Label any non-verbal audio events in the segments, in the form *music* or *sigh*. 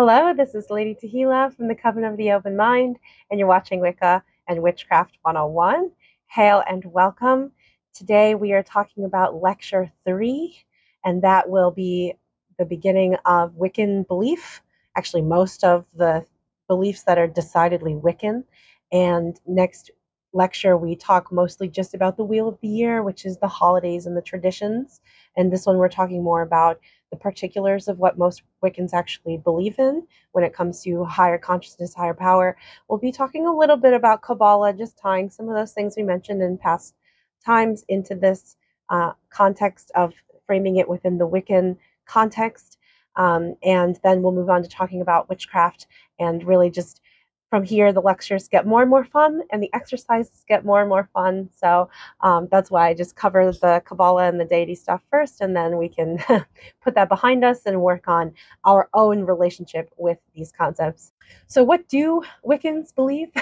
Hello, this is Lady Tehila from the Coven of the Open Mind, and you're watching Wicca and Witchcraft 101. Hail and welcome. Today we are talking about Lecture 3, and that will be the beginning of Wiccan belief, actually, most of the beliefs that are decidedly Wiccan. And next lecture, we talk mostly just about the Wheel of the Year, which is the holidays and the traditions. And this one, we're talking more about the particulars of what most Wiccans actually believe in when it comes to higher consciousness, higher power. We'll be talking a little bit about Kabbalah, just tying some of those things we mentioned in past times into this uh, context of framing it within the Wiccan context. Um, and then we'll move on to talking about witchcraft and really just from here, the lectures get more and more fun and the exercises get more and more fun. So um, that's why I just cover the Kabbalah and the deity stuff first, and then we can *laughs* put that behind us and work on our own relationship with these concepts. So, what do Wiccans believe? *laughs*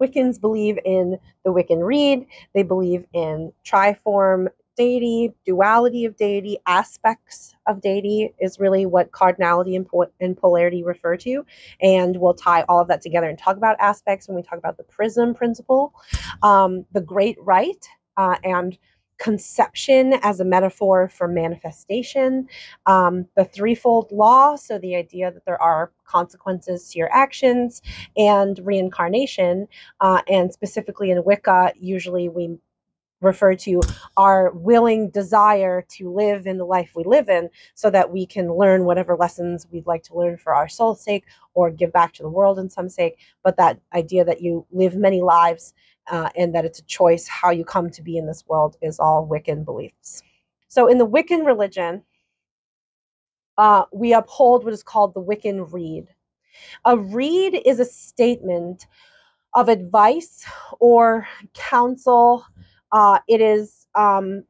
Wiccans believe in the Wiccan Rede, they believe in triform deity, duality of deity, aspects of deity is really what cardinality and, pol- and, polarity refer to. And we'll tie all of that together and talk about aspects when we talk about the prism principle, um, the great rite, uh, and conception as a metaphor for manifestation, um, the threefold law, so the idea that there are consequences to your actions, and reincarnation. Uh, and specifically in Wicca, usually we refer to our willing desire to live in the life we live in so that we can learn whatever lessons we'd like to learn for our soul's sake or give back to the world in some sake. But that idea that you live many lives uh, and that it's a choice how you come to be in this world is all wiccan beliefs. So in the wiccan religion uh, we uphold what is called the wiccan rede a rede is a statement of advice or counsel uh, it is, um,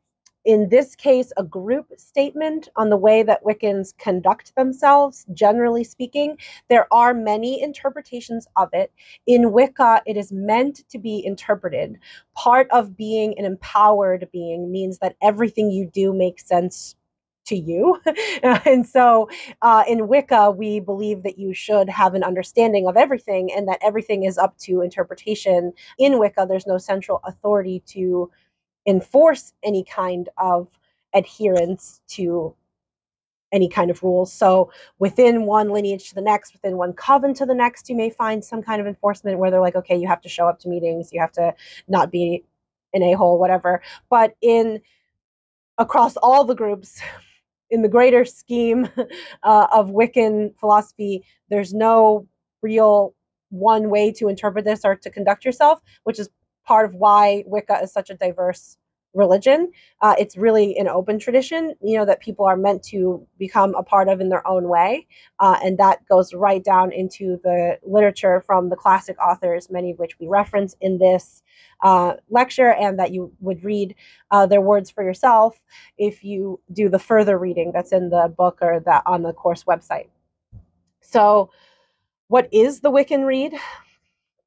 in this case, a group statement on the way that Wiccans conduct themselves, generally speaking. There are many interpretations of it. In Wicca, it is meant to be interpreted. Part of being an empowered being means that everything you do makes sense to you. *laughs* and so uh, in Wicca, we believe that you should have an understanding of everything and that everything is up to interpretation. In Wicca, there's no central authority to enforce any kind of adherence to any kind of rules. So within one lineage to the next, within one coven to the next, you may find some kind of enforcement where they're like, okay, you have to show up to meetings, you have to not be an a-hole, whatever. But in across all the groups, in the greater scheme *laughs* uh, of Wiccan philosophy, there's no real one way to interpret this or to conduct yourself, which is part of why Wicca is such a diverse religion. Uh, it's really an open tradition, you know, that people are meant to become a part of in their own way. Uh, and that goes right down into the literature from the classic authors, many of which we reference in this uh, lecture, and that you would read uh, their words for yourself if you do the further reading that's in the book or that on the course website. So, what is the Wiccan Rede?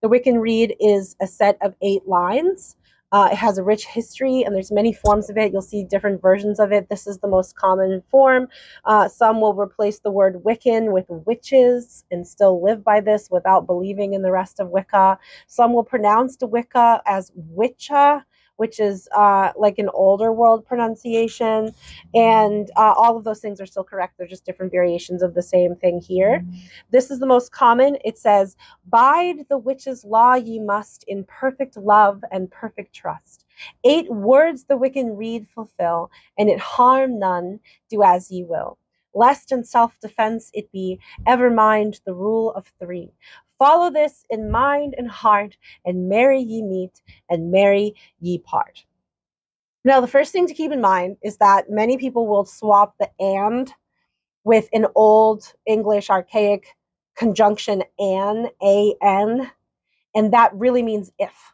The Wiccan Rede is a set of eight lines uh, it has a rich history and there's many forms of it. You'll see different versions of it. This is the most common form. Uh, some will replace the word Wiccan with witches and still live by this without believing in the rest of Wicca. Some will pronounce the Wicca as Wicca which is uh, like an older world pronunciation. And uh, all of those things are still correct. They're just different variations of the same thing here. Mm-hmm. This is the most common. It says, Bide the witch's law ye must in perfect love and perfect trust. Eight words the Wiccan Rede fulfill, and it harm none, do as ye will lest in self defense it be, ever mind the rule of three. Follow this in mind and heart, and merry ye meet, and merry ye part. Now, the first thing to keep in mind is that many people will swap the and with an old English archaic conjunction an, a-n, and that really means if.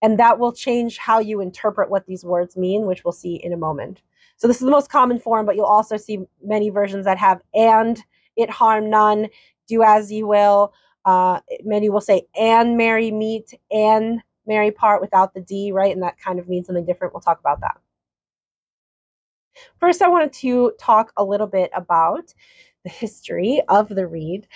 And that will change how you interpret what these words mean, which we'll see in a moment. So this is the most common form, but you'll also see many versions that have and, it harm none, do as ye will, uh, many will say and marry meet and marry part without the D, right? And that kind of means something different. We'll talk about that. First, I wanted to talk a little bit about the history of the Rede.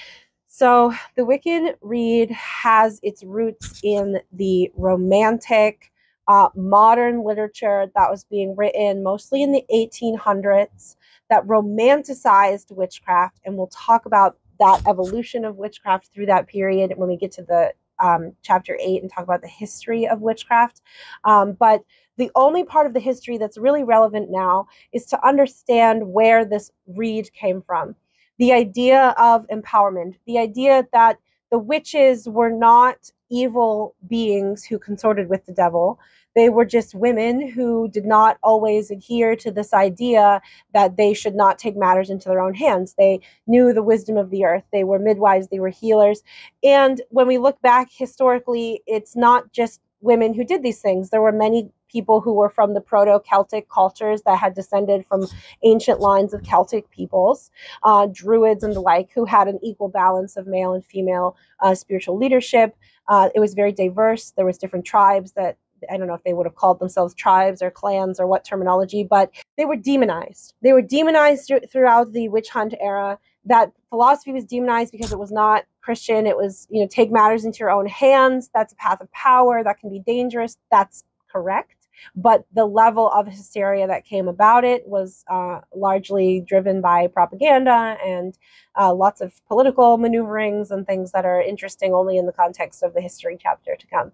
So, the Wiccan Rede has its roots in the Romantic uh, modern literature that was being written mostly in the 1800s that romanticized witchcraft. And we'll talk about that evolution of witchcraft through that period when we get to the um, chapter eight and talk about the history of witchcraft. Um, but the only part of the history that's really relevant now is to understand where this Rede came from. The idea of empowerment, the idea that the witches were not evil beings who consorted with the devil. They were just women who did not always adhere to this idea that they should not take matters into their own hands. They knew the wisdom of the earth. They were midwives, they were healers. And when we look back historically, it's not just women who did these things. There were many people who were from the proto Celtic cultures that had descended from ancient lines of Celtic peoples, uh, Druids and the like, who had an equal balance of male and female uh, spiritual leadership. Uh, it was very diverse. There was different tribes that I don't know if they would have called themselves tribes or clans or what terminology, but they were demonized. They were demonized throughout the witch hunt era. That philosophy was demonized because it was not Christian. It was, you know, take matters into your own hands. That's a path of power. That can be dangerous. That's correct but the level of hysteria that came about it was uh, largely driven by propaganda and uh, lots of political maneuverings and things that are interesting only in the context of the history chapter to come.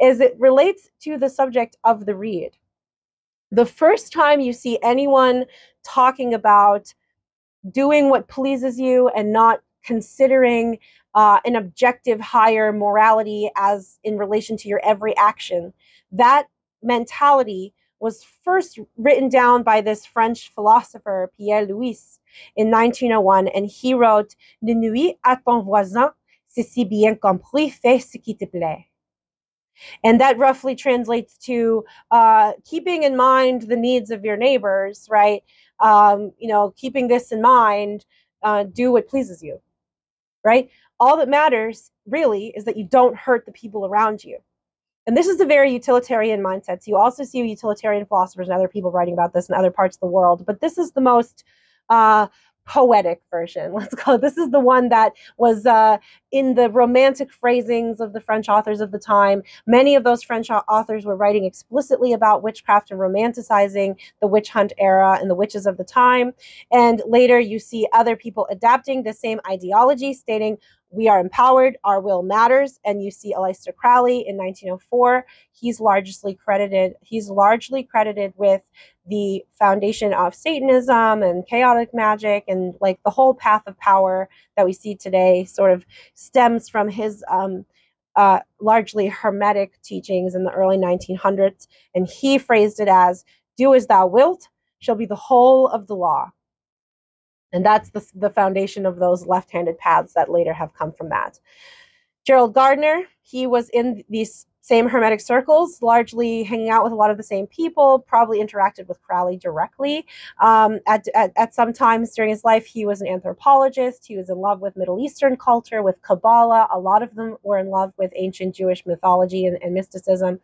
As it relates to the subject of the Rede, the first time you see anyone talking about doing what pleases you and not considering uh, an objective higher morality as in relation to your every action that mentality was first written down by this French philosopher, Pierre Louys, in 1901, and he wrote Ne nuis à ton voisin, c'est si bien compris, fais ce qui te plaît. And that roughly translates to uh, keeping in mind the needs of your neighbors, right? Um, you know, keeping this in mind, uh, do what pleases you, right? All that matters really is that you don't hurt the people around you. And this is a very utilitarian mindset. So you also see utilitarian philosophers and other people writing about this in other parts of the world. But this is the most uh, poetic version. *laughs* Let's call it. This is the one that was uh, in the romantic phrasings of the French authors of the time. Many of those French authors were writing explicitly about witchcraft and romanticizing the witch hunt era and the witches of the time. And later you see other people adapting the same ideology, stating, we Are Empowered, Our Will Matters, and you see Aleister Crowley in 1904. He's largely credited, he's largely credited with the foundation of Satanism and chaotic magic and like the whole path of power that we see today sort of stems from his um, uh, largely hermetic teachings in the early 1900s. And he phrased it as, do as thou wilt shall be the whole of the law. And that's the, the foundation of those left handed paths that later have come from that. Gerald Gardner, he was in these same hermetic circles, largely hanging out with a lot of the same people, probably interacted with Crowley directly. Um, at, at, at some times during his life, he was an anthropologist. He was in love with Middle Eastern culture, with Kabbalah. A lot of them were in love with ancient Jewish mythology and, and mysticism.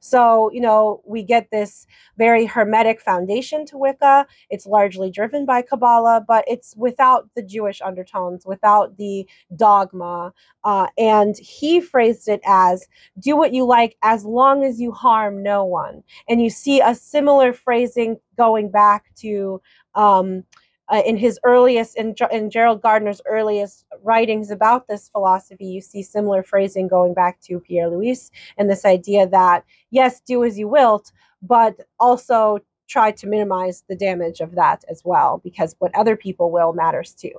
So, you know, we get this very hermetic foundation to Wicca. It's largely driven by Kabbalah, but it's without the Jewish undertones, without the dogma. Uh, and he phrased it as do what you like as long as you harm no one. And you see a similar phrasing going back to. Um, uh, in his earliest in, in Gerald Gardner's earliest writings about this philosophy, you see similar phrasing going back to Pierre Louys and this idea that yes, do as you wilt, but also try to minimize the damage of that as well, because what other people will matters too.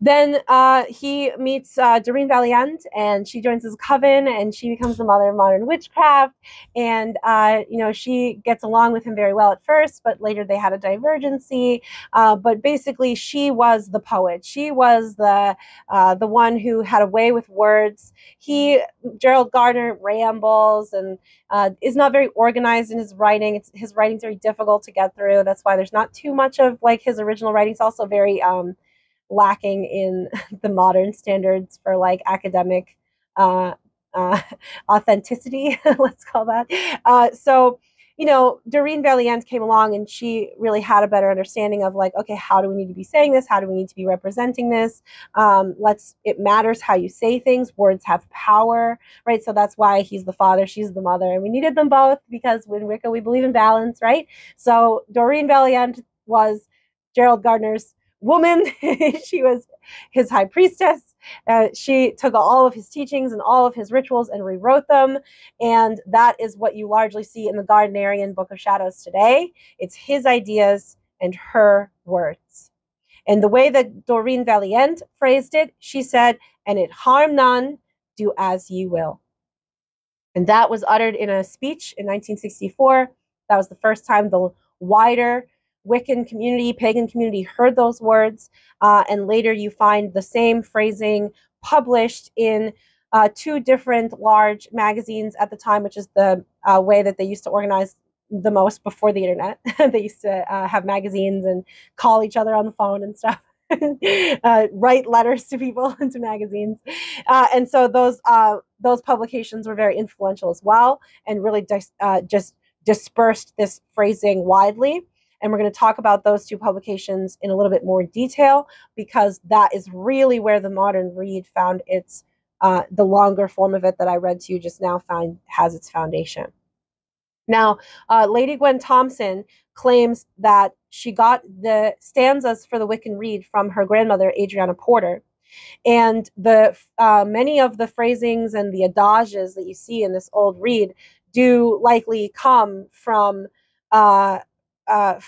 Then uh, he meets uh, Doreen Valiente, and she joins his coven, and she becomes the mother of modern witchcraft. And uh, you know, she gets along with him very well at first, but later they had a divergency. Uh, but basically, she was the poet. She was the uh, the one who had a way with words. He Gerald Gardner rambles and uh, is not very organized in his writing. It's, his writing's very difficult to get through. That's why there's not too much of like his original writing. It's also very um, lacking in *laughs* the modern standards for like academic uh, uh, *laughs* authenticity, *laughs* let's call that. Uh, so, you know, Doreen Valiente came along and she really had a better understanding of like, okay, how do we need to be saying this? How do we need to be representing this? Um, let's, it matters how you say things. Words have power, right? So that's why he's the father, she's the mother. And we needed them both because in Wicca, we believe in balance, right? So Doreen Valiente was Gerald Gardner's woman. *laughs* she was his high priestess. Uh, she took all of his teachings and all of his rituals and rewrote them. And that is what you largely see in the Gardnerian Book of Shadows today. It's his ideas and her words. And the way that Doreen Valiente phrased it, she said, and it harm none, do as ye will. And that was uttered in a speech in 1964. That was the first time the wider Wiccan community, pagan community heard those words, uh, and later you find the same phrasing published in uh, two different large magazines at the time, which is the uh, way that they used to organize the most before the internet. *laughs* they used to uh, have magazines and call each other on the phone and stuff. *laughs* uh, write letters to people *laughs* into magazines, uh, and so those those publications were very influential as well, and really dis- just dispersed this phrasing widely. And we're going to talk about those two publications in a little bit more detail because that is really where the modern Rede found its, uh, the longer form of it that I read to you just now found has its foundation. Now, uh, Lady Gwen Thompson claims that she got the stanzas for the Wiccan Rede from her grandmother, Adriana Porter. And the uh, many of the phrasings and the adages that you see in this old Rede do likely come from uh, uh,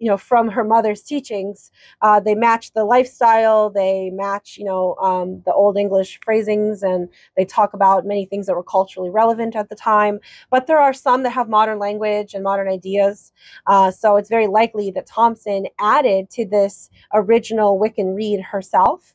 you know from her mother's teachings uh, they match the lifestyle they match you know um, the old english phrasings and they talk about many things that were culturally relevant at the time. But there are some that have modern language and modern ideas. Uh, so it's very likely that thompson added to this original wiccan Rede herself.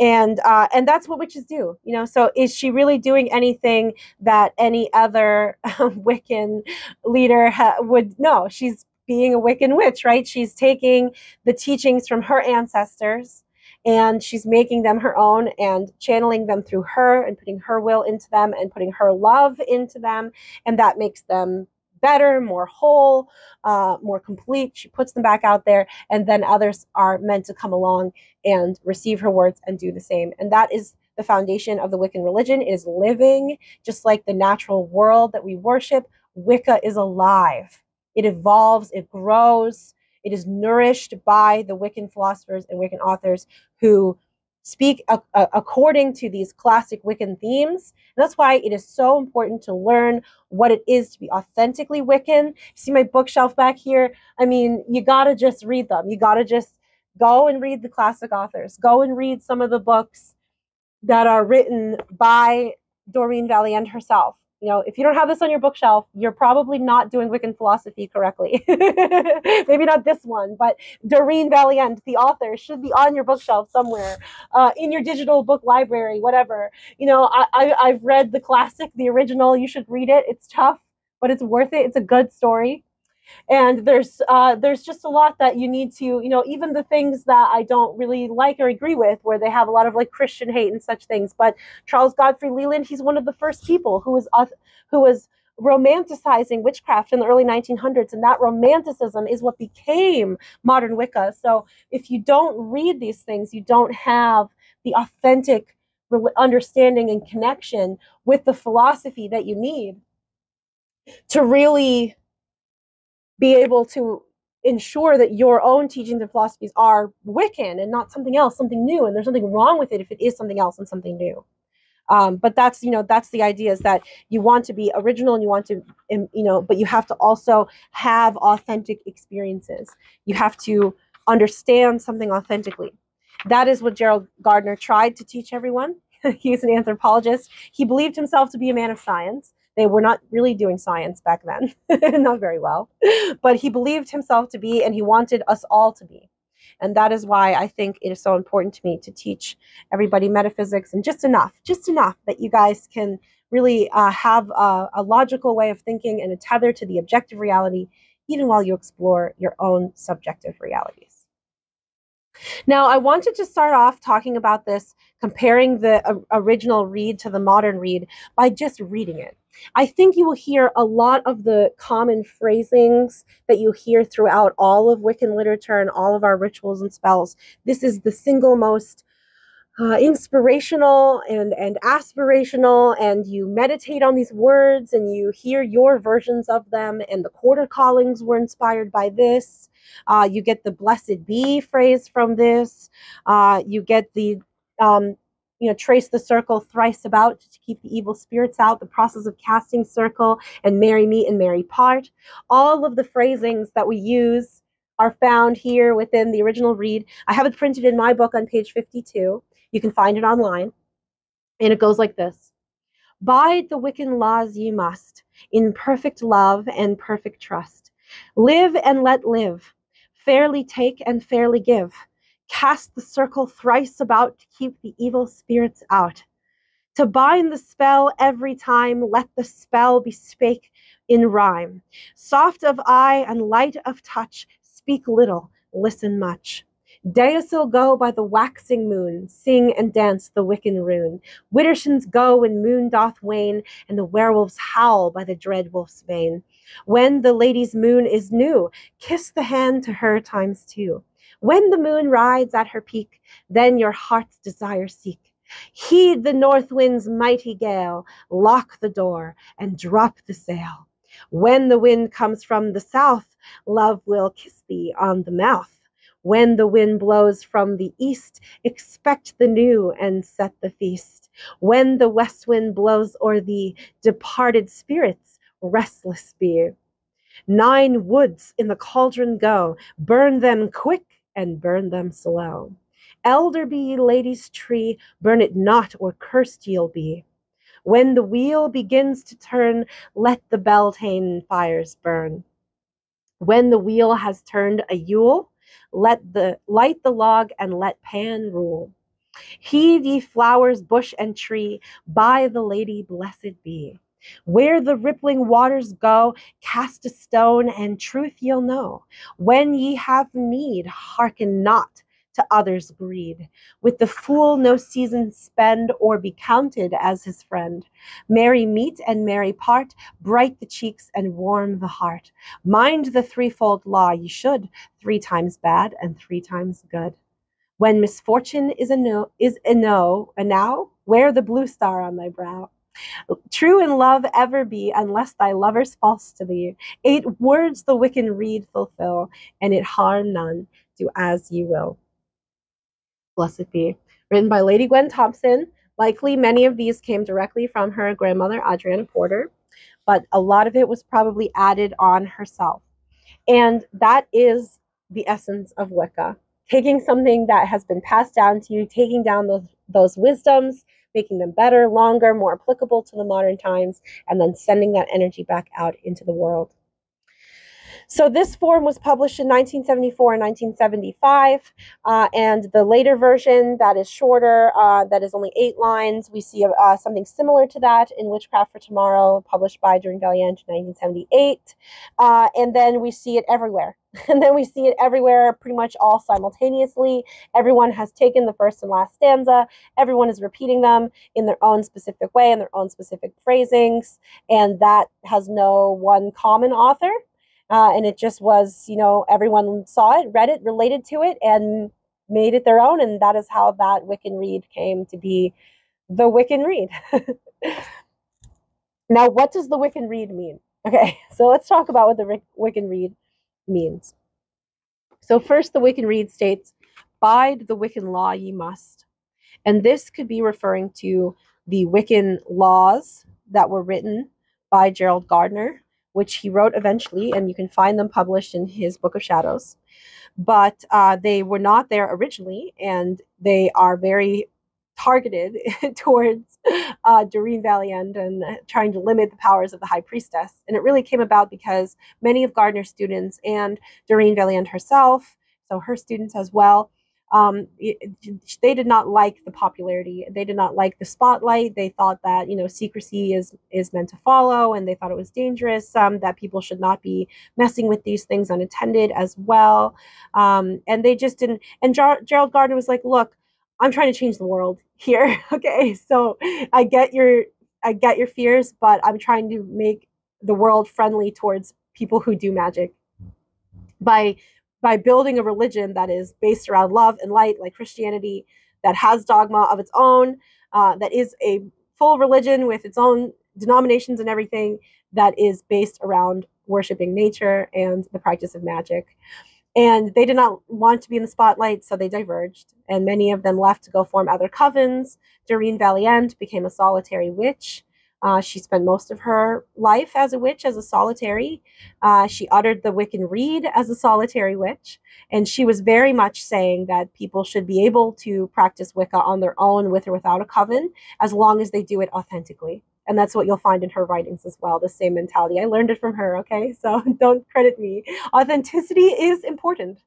And uh, and that's what witches do you know? So is she really doing anything that any other *laughs* wiccan leader ha- would no she's being a Wiccan witch, right? She's taking the teachings from her ancestors and she's making them her own and channeling them through her and putting her will into them and putting her love into them. And that makes them better, more whole, uh, more complete. She puts them back out there, and then others are meant to come along and receive her words and do the same. And that is the foundation of the Wiccan religion. Is living, just like the natural world that we worship. Wicca is alive. It evolves, it grows, it is nourished by the Wiccan philosophers and Wiccan authors who speak a- a- according to these classic Wiccan themes. And that's why it is so important to learn what it is to be authentically Wiccan. See my bookshelf back here? I mean, you gotta just read them. You gotta just go and read the classic authors. Go and read some of the books that are written by Doreen Valiente herself you know, if you don't have this on your bookshelf, you're probably not doing Wiccan philosophy correctly. *laughs* Maybe not this one, but Doreen Valiente, the author, should be on your bookshelf somewhere, uh, in your digital book library, whatever. You know, I, I, I've read the classic, the original. You should read it. It's tough, but it's worth it. It's a good story and there's uh, there's just a lot that you need to you know even the things that I don't really like or agree with where they have a lot of like Christian hate and such things. But Charles Godfrey Leland he's one of the first people who was uh, who was romanticizing witchcraft in the early 1900s and that romanticism is what became modern Wicca. So if you don't read these things you don't have the authentic understanding and connection with the philosophy that you need to really be able to ensure that your own teachings and philosophies are Wiccan and not something else, something new. And there's nothing wrong with it if it is something else and something new. Um, but that's you know that's the idea is that you want to be original and you want to you know but you have to also have authentic experiences you have to understand something authentically that is what gerald gardner tried to teach everyone *laughs* he was an anthropologist he believed himself to be a man of science they were not really doing science back then, *laughs* not very well. But he believed himself to be, and he wanted us all to be. And that is why I think it is so important to me to teach everybody metaphysics and just enough, just enough that you guys can really uh, have a, a logical way of thinking and a tether to the objective reality, even while you explore your own subjective realities. Now, I wanted to start off talking about this, comparing the uh, original Rede to the modern Rede by just reading it I think you will hear a lot of the common phrasings that you hear throughout all of Wiccan literature and all of our rituals and spells. This is the single most uh, inspirational and and aspirational and you meditate on these words and you hear your versions of them and the quarter callings were inspired by this uh, you get the blessed be phrase from this uh, you get the um, you know trace the circle thrice about to keep the evil spirits out the process of casting circle and merry meet and merry part all of the phrasings that we use are found here within the original Rede i have it printed in my book on page 52 you can find it online. And it goes like this Bide the Wiccan laws ye must, in perfect love and perfect trust. Live and let live, fairly take and fairly give. Cast the circle thrice about to keep the evil spirits out. To bind the spell every time, let the spell be spake in rhyme. Soft of eye and light of touch, speak little, listen much. Deasil go by the waxing moon, sing and dance the Wiccan rune. Widdershins go when moon doth wane, and the werewolves howl by the dread wolfsbane. When the lady's moon is new, kiss the hand to her times two. When the moon rides at her peak, then your heart's desire seek. Heed the north wind's mighty gale, lock the door, and drop the sail. When the wind comes from the south, love will kiss thee on the mouth. When the wind blows from the east, expect the new and set the feast. When the west wind blows o'er thee, departed spirits restless be. Nine woods in the cauldron go, burn them quick and burn them slow. Elder be ye ladies' tree, burn it not, or cursed ye'll be. When the wheel begins to turn, let the Beltane fires burn. When the wheel has turned a Yule, let the light the log and let Pan rule. Heed ye flowers, bush, and tree, by the lady blessed be. Where the rippling waters go, cast a stone, and truth ye'll know. When ye have need, hearken not to others' greed. With the fool no season spend, or be counted as his friend. Merry meet and merry part, bright the cheeks and warm the heart. Mind the threefold law ye should, three times bad and three times good. When misfortune is a no, is a no, a now, wear the blue star on thy brow. True in love ever be, unless thy lover's false to thee. Eight words the Wiccan Rede fulfill, and it harm none. Do as ye will blessed be, written by Lady Gwen Thompson. Likely many of these came directly from her grandmother, Adrienne Porter, but a lot of it was probably added on herself. And that is the essence of Wicca. Taking something that has been passed down to you, taking down those, those wisdoms, making them better, longer, more applicable to the modern times, and then sending that energy back out into the world. So this form was published in 1974 and 1975, uh, and the later version that is shorter, uh, that is only eight lines, we see uh, something similar to that in Witchcraft for Tomorrow, published by Doreen Valiente in 1978, uh, and then we see it everywhere. *laughs* And then we see it everywhere pretty much all simultaneously. Everyone has taken the first and last stanza. Everyone is repeating them in their own specific way, in their own specific phrasings. And that has no one common author. Uh, and it just was, you know, everyone saw it, read it, related to it, and made it their own. And that is how that Wiccan Rede came to be the Wiccan Rede. *laughs* now, what does the Wiccan Rede mean? Okay, *laughs* so let's talk about what the Wiccan Rede means. So, first, the Wiccan Rede states, Bide the Wiccan law ye must. And this could be referring to the Wiccan laws that were written by Gerald Gardner which he wrote eventually, and you can find them published in his Book of Shadows. But uh, they were not there originally, and they are very targeted *laughs* towards uh, Doreen Valiente and trying to limit the powers of the High Priestess. And it really came about because many of Gardner's students and Doreen Valiente herself, so her students as well, um, it, they did not like the popularity. They did not like the spotlight. They thought that you know secrecy is is meant to follow, and they thought it was dangerous. Um, that people should not be messing with these things unattended as well. Um, and they just didn't. And Ger- Gerald Gardner was like, "Look, I'm trying to change the world *laughs* here. *laughs* okay, so I get your I get your fears, but I'm trying to make the world friendly towards people who do magic by by building a religion that is based around love and light, like Christianity, that has dogma of its own, uh, that is a full religion with its own denominations and everything, that is based around worshiping nature and the practice of magic. And they did not want to be in the spotlight, so they diverged, and many of them left to go form other covens. Doreen Valiente became a solitary witch. Uh, she spent most of her life as a witch, as a solitary. Uh, she uttered the Wiccan Rede as a solitary witch, and she was very much saying that people should be able to practice Wicca on their own, with or without a coven, as long as they do it authentically. And that's what you'll find in her writings as well, the same mentality. I learned it from her, okay? *laughs* So don't credit me. Authenticity is important.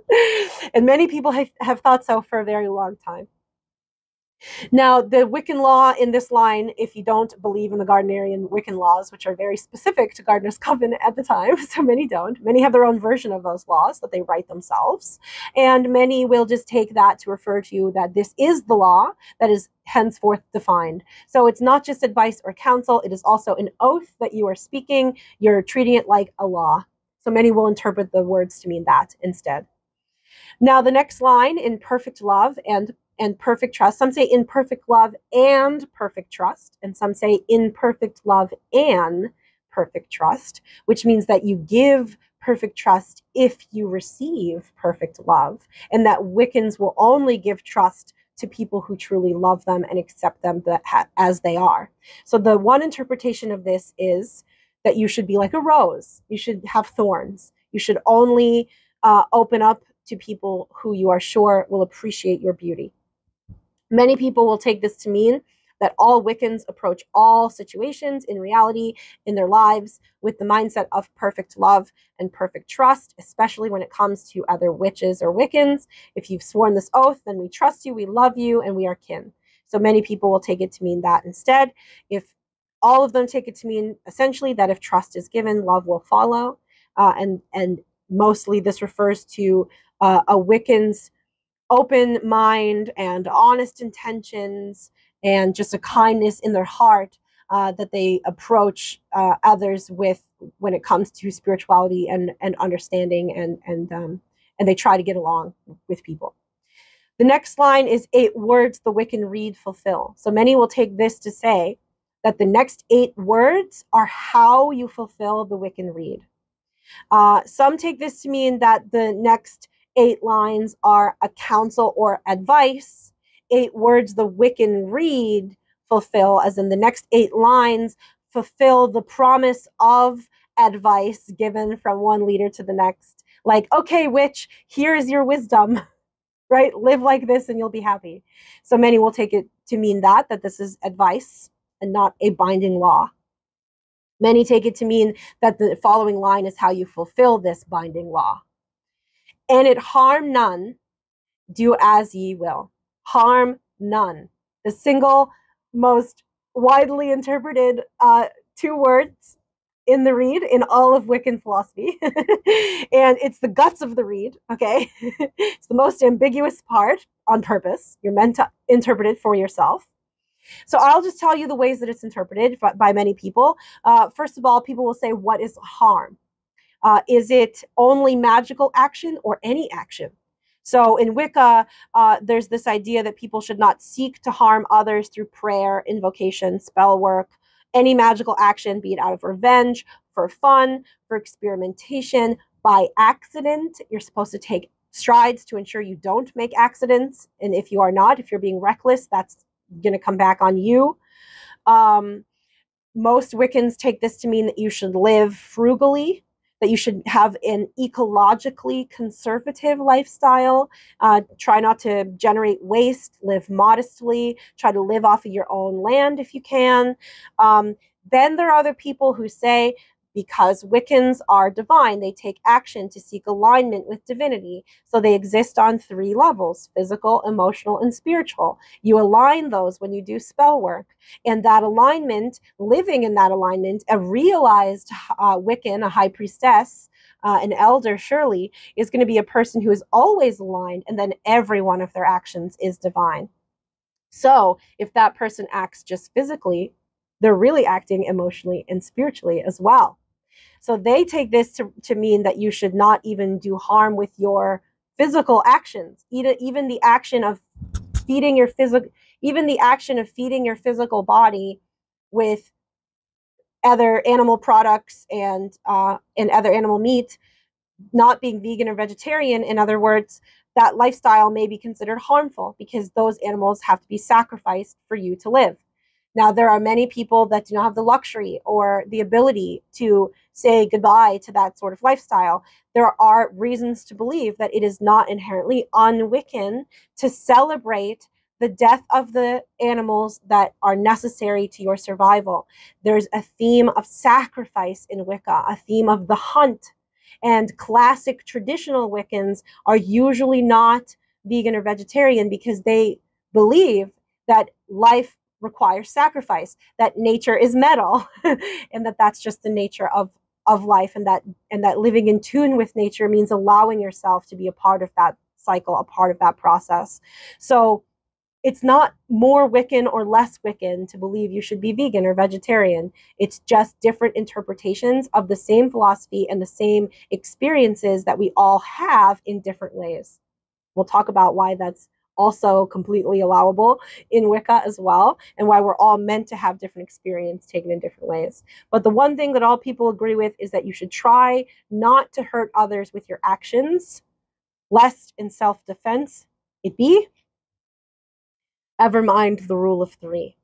*laughs* and many people have, have thought so for a very long time. Now, the Wiccan law in this line, if you don't believe in the Gardnerian Wiccan laws, which are very specific to Gardner's Coven at the time, *laughs* so many don't, many have their own version of those laws that they write themselves, and many will just take that to refer to you that this is the law that is henceforth defined. So it's not just advice or counsel, it is also an oath that you are speaking, you're treating it like a law. So many will interpret the words to mean that instead. Now, the next line in perfect love and and perfect trust. Some say in perfect love and perfect trust, and some say in perfect love and perfect trust, which means that you give perfect trust if you receive perfect love, and that Wiccans will only give trust to people who truly love them and accept them as they are. So the one interpretation of this is that you should be like a rose. You should have thorns. You should only uh, open up to people who you are sure will appreciate your beauty. Many people will take this to mean that all Wiccans approach all situations in reality in their lives with the mindset of perfect love and perfect trust, especially when it comes to other witches or Wiccans. If you've sworn this oath, then we trust you, we love you, and we are kin. So many people will take it to mean that instead. If all of them take it to mean essentially that if trust is given, love will follow. Uh, and and mostly this refers to uh, a Wiccan's open mind and honest intentions and just a kindness in their heart uh, that they approach uh, others with when it comes to spirituality and, and understanding and and um, and they try to get along with people. The next line is eight words the Wiccan Rede fulfill. So many will take this to say that the next eight words are how you fulfill the Wiccan Rede. Uh, some take this to mean that the next Eight lines are a counsel or advice. Eight words the Wiccan Rede fulfill, as in the next eight lines fulfill the promise of advice given from one leader to the next. Like, okay, witch, here is your wisdom, *laughs* right? Live like this and you'll be happy. So many will take it to mean that, that this is advice and not a binding law. Many take it to mean that the following line is how you fulfill this binding law and it harm none, do as ye will. Harm none. The single most widely interpreted uh, two words in the Rede in all of Wiccan philosophy. *laughs* and it's the guts of the Rede, okay? *laughs* it's the most ambiguous part on purpose. You're meant to interpret it for yourself. So I'll just tell you the ways that it's interpreted by many people. Uh, first of all, people will say, What is harm? Uh, is it only magical action or any action? So in Wicca, uh, there's this idea that people should not seek to harm others through prayer, invocation, spell work, any magical action, be it out of revenge, for fun, for experimentation, by accident. You're supposed to take strides to ensure you don't make accidents. And if you are not, if you're being reckless, that's going to come back on you. Um, most Wiccans take this to mean that you should live frugally, that you should have an ecologically conservative lifestyle. Uh, try not to generate waste, live modestly, try to live off of your own land if you can. Um, then there are other people who say because Wiccans are divine, they take action to seek alignment with divinity. So they exist on three levels physical, emotional, and spiritual. You align those when you do spell work. And that alignment, living in that alignment, a realized uh, Wiccan, a high priestess, uh, an elder surely is going to be a person who is always aligned, and then every one of their actions is divine. So if that person acts just physically, they're really acting emotionally and spiritually as well. So they take this to, to mean that you should not even do harm with your physical actions, even, even the action of feeding your physical, even the action of feeding your physical body with other animal products and uh, and other animal meat, not being vegan or vegetarian. In other words, that lifestyle may be considered harmful because those animals have to be sacrificed for you to live. Now, there are many people that do not have the luxury or the ability to say goodbye to that sort of lifestyle. There are reasons to believe that it is not inherently un Wiccan to celebrate the death of the animals that are necessary to your survival. There's a theme of sacrifice in Wicca, a theme of the hunt. And classic traditional Wiccans are usually not vegan or vegetarian because they believe that life requires sacrifice that nature is metal *laughs* and that that's just the nature of of life and that and that living in tune with nature means allowing yourself to be a part of that cycle a part of that process. So it's not more wiccan or less wiccan to believe you should be vegan or vegetarian. It's just different interpretations of the same philosophy and the same experiences that we all have in different ways. We'll talk about why that's also completely allowable in Wicca as well, and why we're all meant to have different experience taken in different ways. But the one thing that all people agree with is that you should try not to hurt others with your actions, lest in self defense it be. Ever mind the rule of three.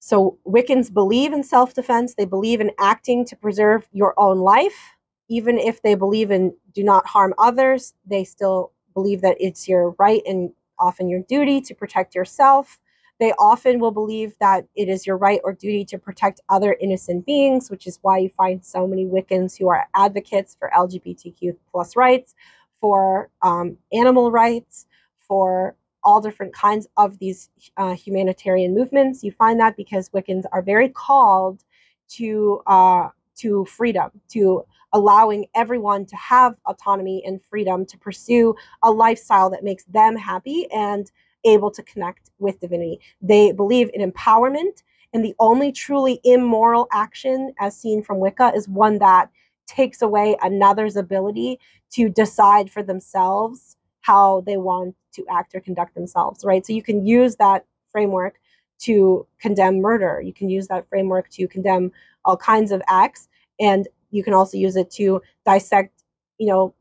So, Wiccans believe in self defense, they believe in acting to preserve your own life. Even if they believe in do not harm others, they still believe that it's your right and often your duty to protect yourself. They often will believe that it is your right or duty to protect other innocent beings, which is why you find so many Wiccans who are advocates for LGBTQ plus rights, for um, animal rights, for all different kinds of these uh, humanitarian movements. You find that because Wiccans are very called to uh, to freedom, to allowing everyone to have autonomy and freedom to pursue a lifestyle that makes them happy and able to connect with divinity. They believe in empowerment, and the only truly immoral action, as seen from Wicca, is one that takes away another's ability to decide for themselves how they want to act or conduct themselves, right? So you can use that framework to condemn murder. You can use that framework to condemn all kinds of acts. And you can also use it to dissect, you know,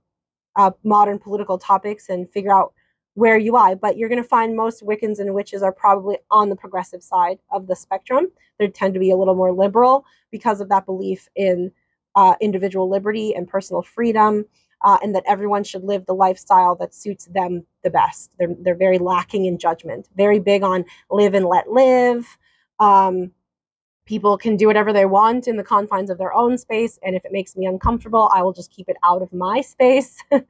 uh, modern political topics and figure out where you lie. But you're going to find most Wiccans and witches are probably on the progressive side of the spectrum. They tend to be a little more liberal because of that belief in uh, individual liberty and personal freedom, uh, and that everyone should live the lifestyle that suits them the best. They're they're very lacking in judgment, very big on live and let live. Um, people can do whatever they want in the confines of their own space and if it makes me uncomfortable i will just keep it out of my space. *laughs*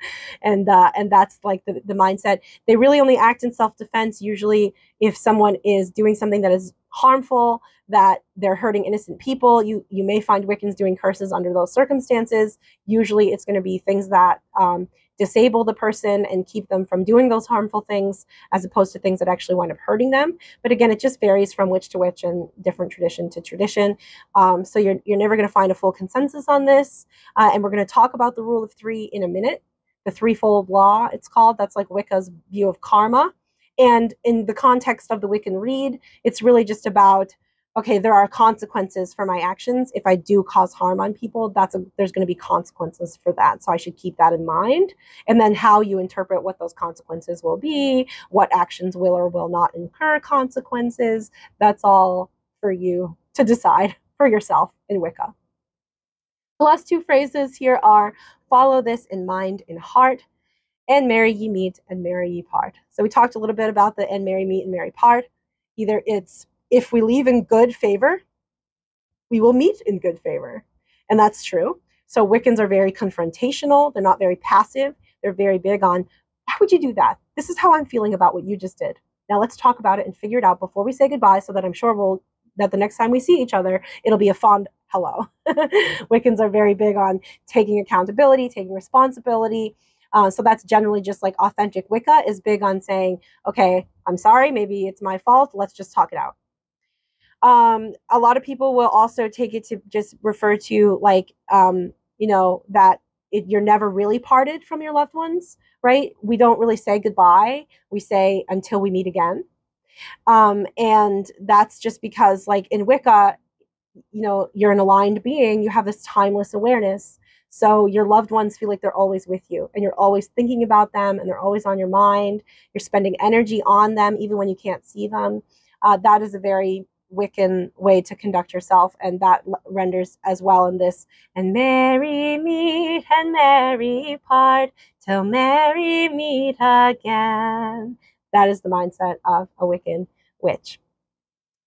And uh, and that's like the, the mindset. They really only act in self-defense usually if someone is doing something that is harmful that they're hurting innocent people. You you may find wiccans doing curses under those circumstances. Usually it's going to be things that um, disable the person and keep them from doing those harmful things as opposed to things that actually wind up hurting them. But again, it just varies from witch to witch and different tradition to tradition. Um, so you're, you're never going to find a full consensus on this. Uh, and we're going to talk about the rule of three in a minute. The threefold law, it's called. That's like Wicca's view of karma. And in the context of the Wiccan Rede, it's really just about okay, there are consequences for my actions. If I do cause harm on people, that's a, there's going to be consequences for that. So I should keep that in mind. And then how you interpret what those consequences will be, what actions will or will not incur consequences, that's all for you to decide for yourself in Wicca. The last two phrases here are follow this in mind and heart and marry ye meet and marry ye part. So we talked a little bit about the and marry meet and marry part. Either it's if we leave in good favor, we will meet in good favor. And that's true. So Wiccans are very confrontational. They're not very passive. They're very big on, why would you do that? This is how I'm feeling about what you just did. Now let's talk about it and figure it out before we say goodbye so that I'm sure we'll that the next time we see each other, it'll be a fond hello. *laughs* Wiccans are very big on taking accountability, taking responsibility. Uh, so that's generally just like authentic Wicca is big on saying, okay, I'm sorry, maybe it's my fault. Let's just talk it out. Um, a lot of people will also take it to just refer to like, um, you know, that it, you're never really parted from your loved ones, right? We don't really say goodbye. We say until we meet again. Um, and that's just because, like in Wicca, you know, you're an aligned being, you have this timeless awareness. So your loved ones feel like they're always with you and you're always thinking about them and they're always on your mind. You're spending energy on them even when you can't see them. Uh, that is a very Wiccan way to conduct yourself, and that renders as well in this. And merry meet and merry part till merry meet again. That is the mindset of a Wiccan witch.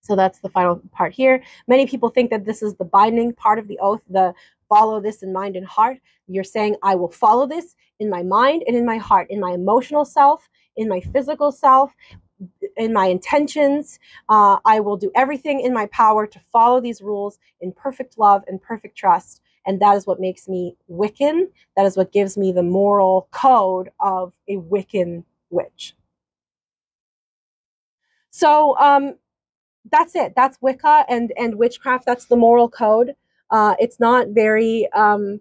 So that's the final part here. Many people think that this is the binding part of the oath, the follow this in mind and heart. You're saying, I will follow this in my mind and in my heart, in my emotional self, in my physical self, in my intentions. Uh, I will do everything in my power to follow these rules in perfect love and perfect trust. And that is what makes me Wiccan. That is what gives me the moral code of a Wiccan witch. So um, that's it. That's Wicca and and witchcraft. That's the moral code. Uh, it's not very. Um,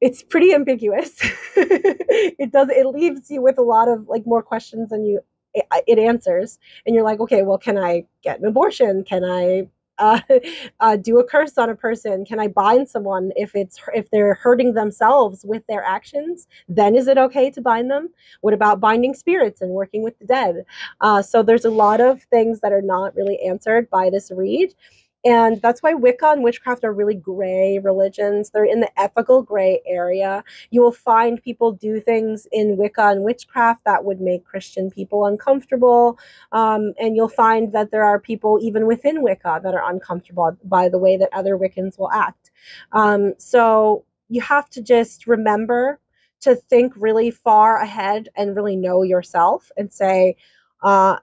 it's pretty ambiguous. *laughs* it does. It leaves you with a lot of like more questions than you it, it answers, and you're like, okay, well, can I get an abortion? Can I *laughs* uh, uh, do a curse on a person? Can I bind someone if it's if they're hurting themselves with their actions? Then is it okay to bind them? What about binding spirits and working with the dead? Uh, so there's a lot of things that are not really answered by this Rede. And that's why Wicca and witchcraft are really gray religions. They're in the ethical gray area. You will find people do things in Wicca and witchcraft that would make Christian people uncomfortable. Um, and you'll find that there are people even within Wicca that are uncomfortable by the way that other Wiccans will act. Um, so you have to just remember to think really far ahead and really know yourself and say, uh,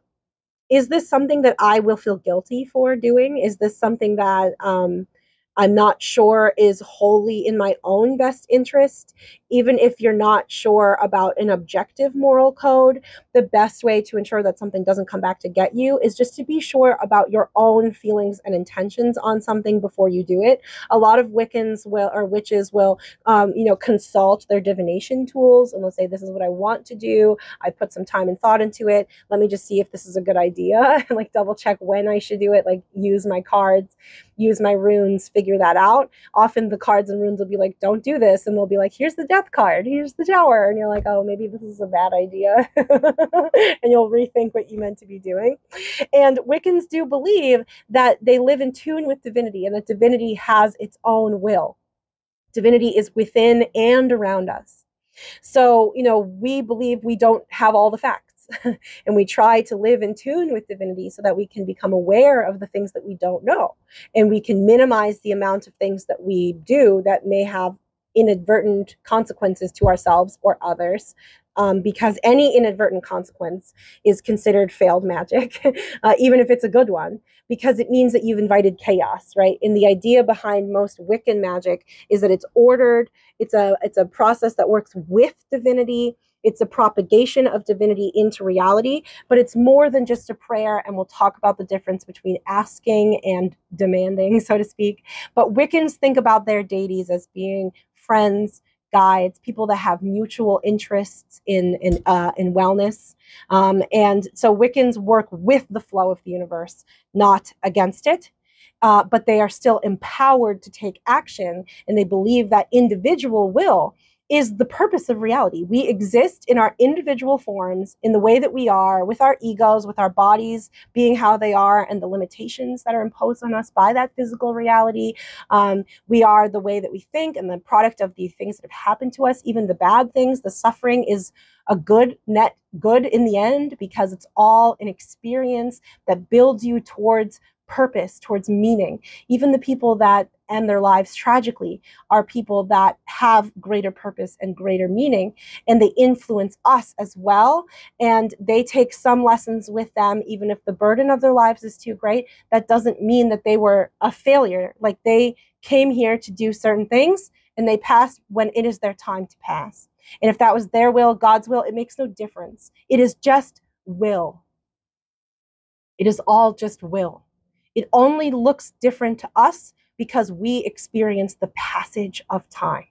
is this something that I will feel guilty for doing? Is this something that um, I'm not sure is wholly in my own best interest. Even if you're not sure about an objective moral code, the best way to ensure that something doesn't come back to get you is just to be sure about your own feelings and intentions on something before you do it. A lot of Wiccans will or witches will, um, you know, consult their divination tools and they'll say, "This is what I want to do. I put some time and thought into it. Let me just see if this is a good idea and *laughs* like double check when I should do it. Like use my cards, use my runes, figure that out. Often the cards and runes will be like, don't do this. And they'll be like, here's the death card, here's the tower. And you're like, oh, maybe this is a bad idea. *laughs* and you'll rethink what you meant to be doing. And Wiccans do believe that they live in tune with divinity and that divinity has its own will. Divinity is within and around us. So, you know, we believe we don't have all the facts *laughs* and we try to live in tune with divinity so that we can become aware of the things that we don't know and we can minimize the amount of things that we do that may have inadvertent consequences to ourselves or others um, because any inadvertent consequence is considered failed magic, *laughs* uh, even if it's a good one, because it means that you've invited chaos, right? And the idea behind most Wiccan magic is that it's ordered. It's a it's a process that works with divinity it's a propagation of divinity into reality, but it's more than just a prayer. And we'll talk about the difference between asking and demanding, *laughs* so to speak. But Wiccans think about their deities as being friends, guides, people that have mutual interests in in uh, in wellness. Um, and so Wiccans work with the flow of the universe, not against it. Uh, but they are still empowered to take action, and they believe that individual will is the purpose of reality. We exist in our individual forms in the way that we are, with our egos, with our bodies being how they are, and the limitations that are imposed on us by that physical reality. Um, we are the way that we think and the product of the things that have happened to us, even the bad things. The suffering is a good net good in the end because it's all an experience that builds you towards purpose, towards meaning. Even the people that end their lives tragically are people that have greater purpose and greater meaning, and they influence us as well. And they take some lessons with them, even if the burden of their lives is too great. That doesn't mean that they were a failure. Like they came here to do certain things and they passed when it is their time to pass. And if that was their will, God's will, it makes no difference. It is just will. It is all just will. It only looks different to us because we experience the passage of time.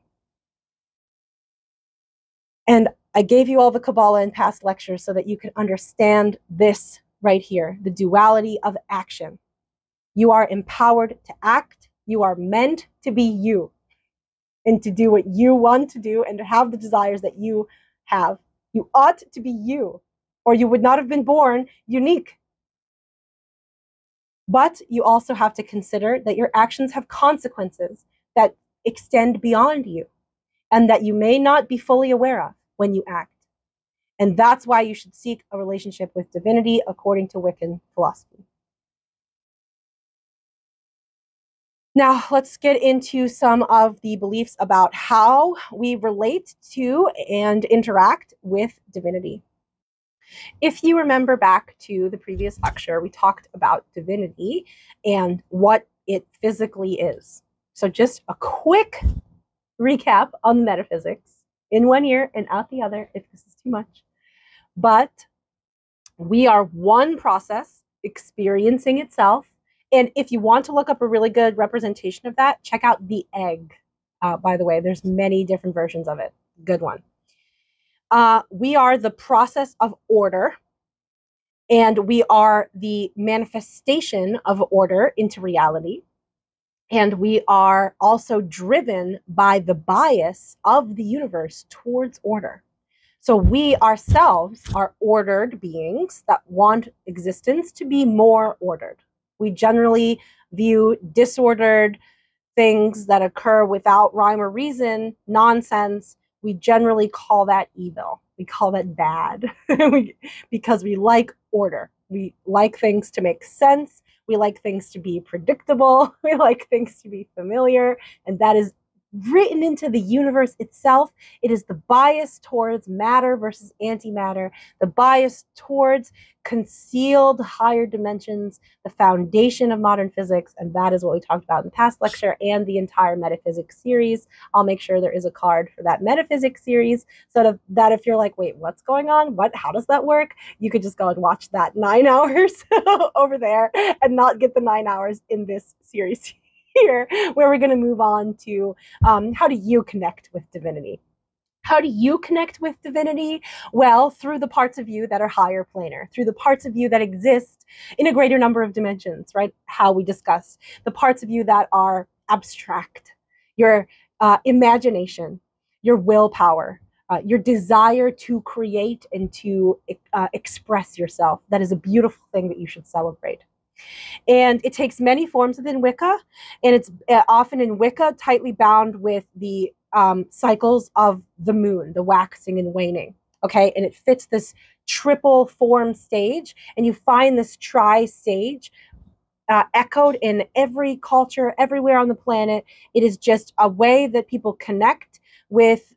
And I gave you all the Kabbalah in past lectures so that you can understand this right here the duality of action. You are empowered to act, you are meant to be you and to do what you want to do and to have the desires that you have. You ought to be you, or you would not have been born unique. But you also have to consider that your actions have consequences that extend beyond you and that you may not be fully aware of when you act. And that's why you should seek a relationship with divinity according to Wiccan philosophy. Now, let's get into some of the beliefs about how we relate to and interact with divinity. If you remember back to the previous lecture, we talked about divinity and what it physically is. So, just a quick recap on metaphysics in one ear and out the other if this is too much. But we are one process experiencing itself. And if you want to look up a really good representation of that, check out the egg. Uh, by the way, there's many different versions of it. Good one. Uh, we are the process of order, and we are the manifestation of order into reality. And we are also driven by the bias of the universe towards order. So we ourselves are ordered beings that want existence to be more ordered. We generally view disordered things that occur without rhyme or reason, nonsense, we generally call that evil. We call that bad *laughs* because we like order. We like things to make sense. We like things to be predictable. *laughs* We like things to be familiar. And that is written into the universe itself. It is the bias towards matter versus antimatter, the bias towards concealed higher dimensions, the foundation of modern physics. And that is what we talked about in the past lecture and the entire metaphysics series. I'll make sure there is a card for that metaphysics series so that if you're like, wait, what's going on? What, how does that work? You could just go and watch that nine *laughs* hours *laughs* over there and not get the nine hours in this series here, where we're going to move on to um, how do you connect with divinity? How do you connect with divinity? Well, through the parts of you that are higher planar, through the parts of you that exist in a greater number of dimensions, right? How we discussed the parts of you that are abstract, your uh, imagination, your willpower, uh, your desire to create and to uh, express yourself. That is a beautiful thing that you should celebrate. And it takes many forms within Wicca, and it's uh, often in Wicca tightly bound with the um, cycles of the moon, the waxing and waning. Okay, and it fits this triple form stage, and you find this tri stage uh, echoed in every culture, everywhere on the planet. It is just a way that people connect with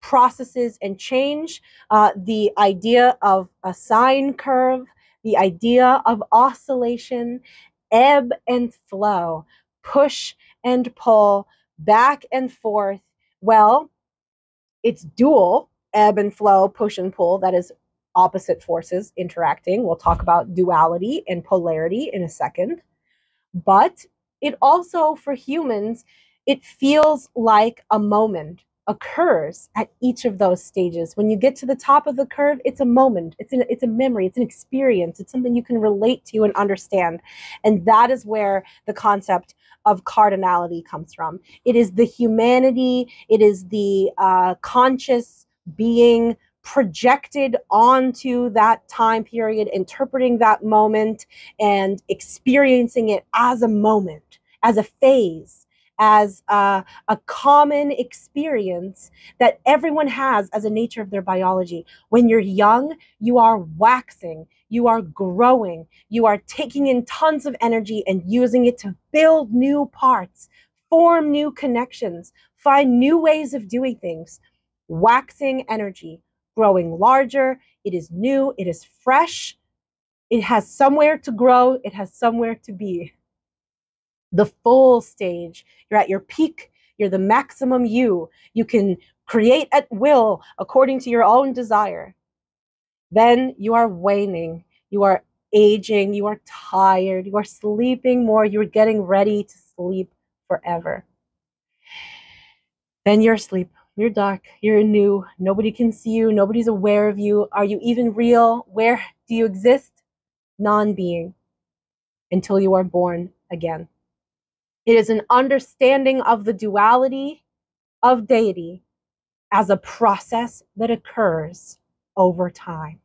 processes and change. Uh, the idea of a sine curve, the idea of oscillation, ebb and flow, push and pull, back and forth. Well, it's dual ebb and flow, push and pull. That is opposite forces interacting. We'll talk about duality and polarity in a second. But it also, for humans, it feels like a moment occurs at each of those stages. When you get to the top of the curve, it's a moment, it's an it's a memory, it's an experience, it's something you can relate to and understand. And that is where the concept of cardinality comes from. It is the humanity, it is the uh, conscious being projected onto that time period, interpreting that moment and experiencing it as a moment, as a phase as a, a, common experience that everyone has as a nature of their biology. When you're young, you are waxing, you are growing, you are taking in tons of energy and using it to build new parts, form new connections, find new ways of doing things. Waxing energy, growing larger, it is new, it is fresh. It has somewhere to grow, it has somewhere to be the full stage. You're at your peak. You're the maximum you. You can create at will according to your own desire. Then you are waning. You are aging, you are tired, you are sleeping more, you're getting ready to sleep forever. Then you're asleep, you're dark, you're new, nobody can see you, nobody's aware of you. Are you even real? Where do you exist? Non being until you are born again. It is an understanding of the duality of deity as a process that occurs over time.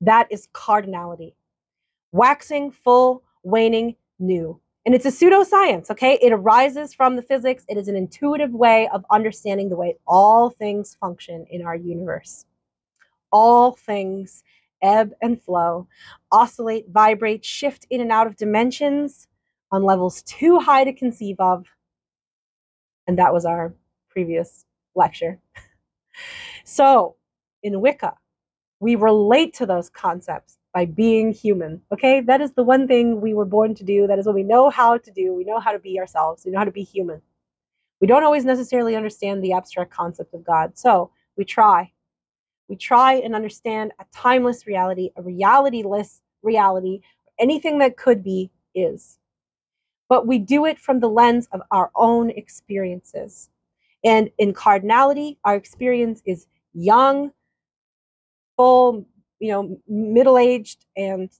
That is cardinality. Waxing, full, waning, new. And it's a pseudoscience, okay? It arises from the physics. It is an intuitive way of understanding the way all things function in our universe. All things ebb and flow, oscillate, vibrate, shift in and out of dimensions on levels too high to conceive of. And that was our previous lecture. *laughs* so, in Wicca, we relate to those concepts by being human. Okay, that is the one thing we were born to do. That is what we know how to do. We know how to be ourselves. We know how to be human. We don't always necessarily understand the abstract concept of God. So we try. We try and understand a timeless reality, a realityless reality. Anything that could be is. But we do it from the lens of our own experiences. And in cardinality, our experience is young, full, you know, middle aged, and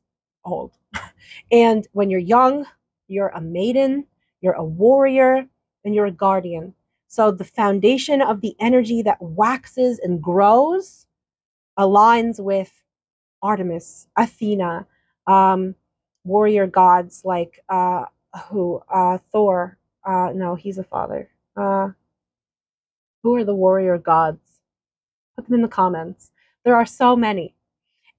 old. *laughs* and when you're young, you're a maiden, you're a warrior, and you're a guardian. So the foundation of the energy that waxes and grows aligns with Artemis, Athena, um, warrior gods like uh, who uh, Thor. Uh, no, he's a father. Uh, who are the warrior gods? Put them in the comments. There are so many.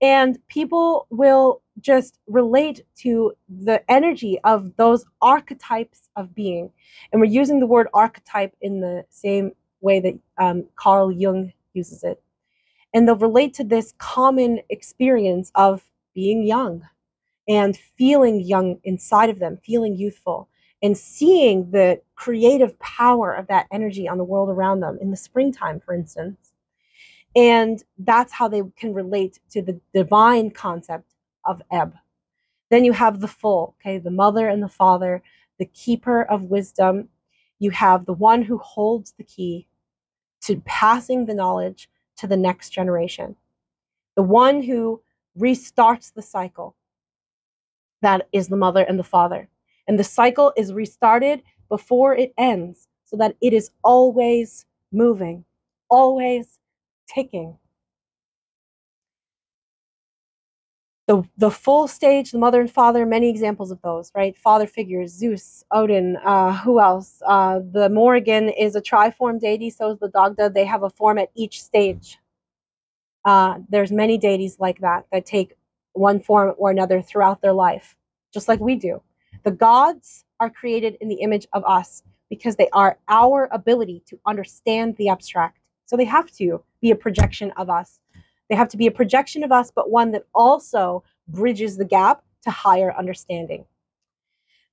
And people will just relate to the energy of those archetypes of being. And we're using the word archetype in the same way that um, Carl Jung uses it. And they'll relate to this common experience of being young and feeling young inside of them, feeling youthful, and seeing the creative power of that energy on the world around them in the springtime, for instance. And that's how they can relate to the divine concept of ebb. Then you have the full, okay, the mother and the father, the keeper of wisdom. You have the one who holds the key to passing the knowledge to the next generation, the one who restarts the cycle. That is the mother and the father. And the cycle is restarted before it ends so that it is always moving, always ticking. The, the full stage, the mother and father, many examples of those, right? Father figures, Zeus, Odin, uh, who else? Uh, the Morrigan is a triform deity, so is the Dagda. They have a form at each stage. Uh, there's many deities like that that take one form or another throughout their life, just like we do. The gods are created in the image of us because they are our ability to understand the abstract. So they have to be a projection of us. They have to be a projection of us, but one that also bridges the gap to higher understanding.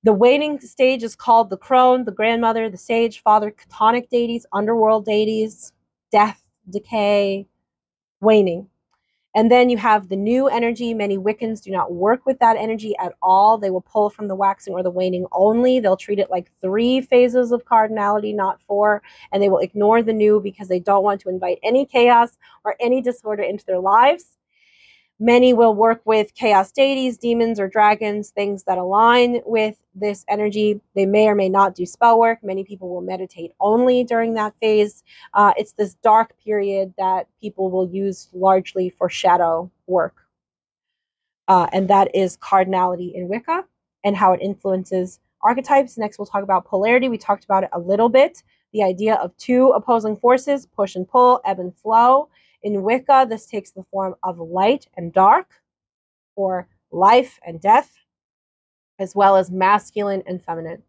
The waning stage is called the crone, the grandmother, the sage, father, chthonic deities, underworld deities, death, decay, waning. And then you have the new energy. Many Wiccans do not work with that energy at all. They will pull from the waxing or the waning only. They'll treat it like three phases of cardinality, not four. And they will ignore the new because they don't want to invite any chaos or any disorder into their lives. Many will work with chaos deities, demons, or dragons, things that align with this energy. They may or may not do spell work. Many people will meditate only during that phase. Uh, it's this dark period that people will use largely for shadow work. Uh, and that is cardinality in Wicca and how it influences archetypes. Next, we'll talk about polarity. We talked about it a little bit. The idea of two opposing forces, push and pull, ebb and flow. In Wicca, this takes the form of light and dark, or life and death, as well as masculine and feminine.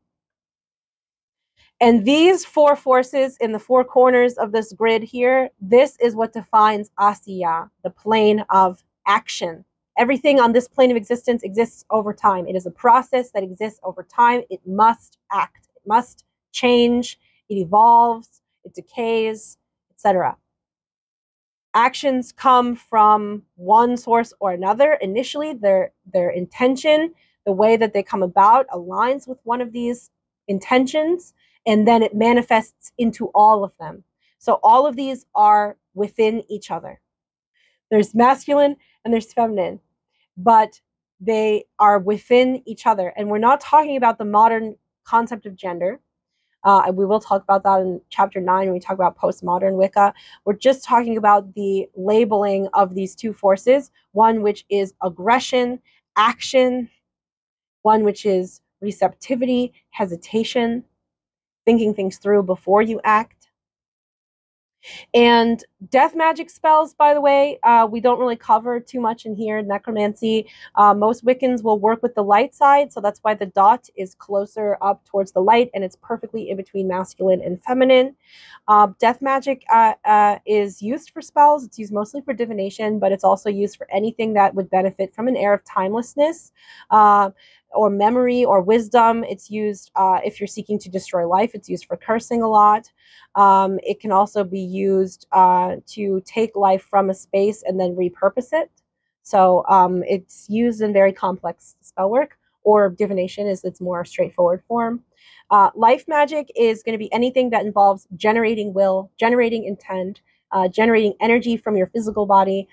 And these four forces in the four corners of this grid here, this is what defines Asiya, the plane of action. Everything on this plane of existence exists over time. It is a process that exists over time. It must act, it must change, it evolves, it decays, etc. actions come from one source or another. Initially, their their intention, the way that they come about, aligns with one of these intentions, and then it manifests into all of them. So all of these are within each other. There's masculine and there's feminine, but they are within each other. And we're not talking about the modern concept of gender. Uh, we will talk about that in chapter nine when we talk about postmodern Wicca. We're just talking about the labeling of these two forces one which is aggression, action, one which is receptivity, hesitation, thinking things through before you act. And death magic spells, by the way, uh, we don't really cover too much in here. Necromancy, uh, most Wiccans will work with the light side, so that's why the dot is closer up towards the light and it's perfectly in between masculine and feminine. Uh, death magic uh, uh, is used for spells, it's used mostly for divination, but it's also used for anything that would benefit from an air of timelessness. Or memory or wisdom. It's used uh, if you're seeking to destroy life. It's used for cursing a lot. Um, it can also be used uh, to take life from a space and then repurpose it. So um, it's used in very complex spell work, or divination is its more straightforward form. Uh, life magic is going to be anything that involves generating will, generating intent, uh, generating energy from your physical body,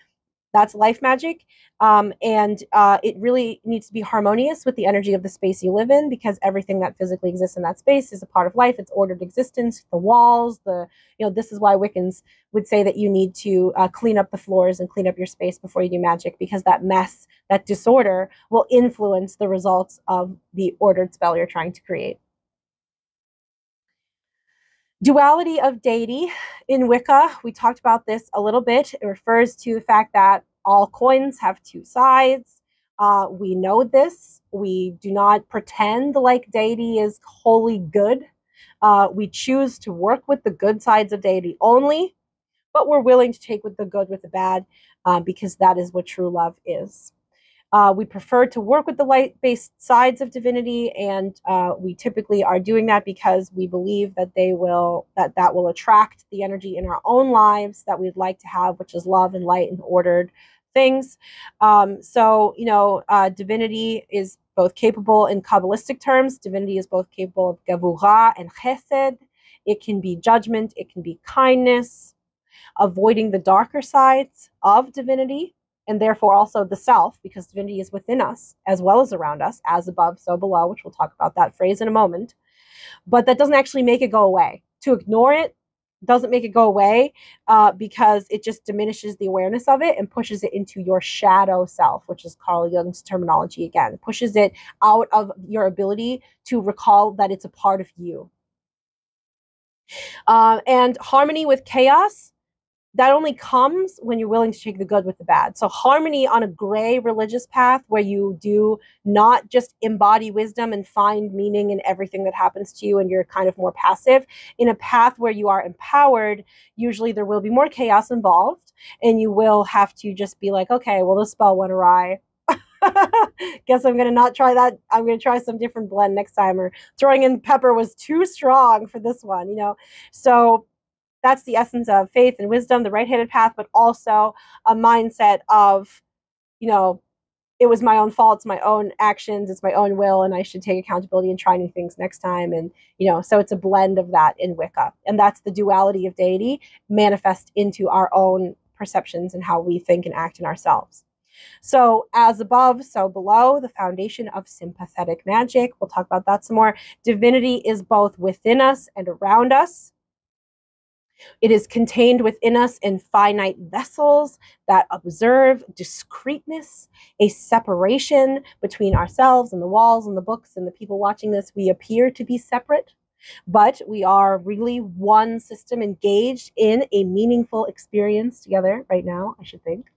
that's life magic. Um, and uh, it really needs to be harmonious with the energy of the space you live in because everything that physically exists in that space is a part of life. It's ordered existence, the walls, the, you know, this is why Wiccans would say that you need to uh, clean up the floors and clean up your space before you do magic because that mess, that disorder will influence the results of the ordered spell you're trying to create. Duality of deity in Wicca, we talked about this a little bit. It refers to the fact that all coins have two sides. Uh, we know this. We do not pretend like deity is wholly good. Uh, we choose to work with the good sides of deity only, but we're willing to take with the good with the bad uh, because that is what true love is. Uh, we prefer to work with the light-based sides of divinity, and uh, we typically are doing that because we believe that they will that that will attract the energy in our own lives that we'd like to have, which is love and light and ordered things. Um, so you know, uh, divinity is both capable in Kabbalistic terms. Divinity is both capable of gevurah and chesed. It can be judgment. It can be kindness. Avoiding the darker sides of divinity and therefore also the self, because divinity is within us as well as around us, as above, so below, which we'll talk about that phrase in a moment. But that doesn't actually make it go away. To ignore it doesn't make it go away uh, because it just diminishes the awareness of it and pushes it into your shadow self, which is Carl Jung's terminology again. Pushes it out of your ability to recall that it's a part of you. Uh, and harmony with chaos that only comes when you're willing to take the good with the bad. So, harmony on a gray religious path where you do not just embody wisdom and find meaning in everything that happens to you and you're kind of more passive. In a path where you are empowered, usually there will be more chaos involved and you will have to just be like, okay, well, the spell went awry. *laughs* Guess I'm gonna not try that. I'm gonna try some different blend next time. Or throwing in pepper was too strong for this one, you know. So that's the essence of faith and wisdom, the right-handed path, but also a mindset of, you know, it was my own fault, it's my own actions, it's my own will, and I should take accountability and try new things next time. And, you know, so it's a blend of that in Wicca. And that's the duality of deity manifest into our own perceptions and how we think and act in ourselves. So, as above, so below, the foundation of sympathetic magic. We'll talk about that some more. Divinity is both within us and around us. It is contained within us in finite vessels that observe discreteness, a separation between ourselves and the walls and the books and the people watching this. We appear to be separate, but we are really one system engaged in a meaningful experience together right now, I should think.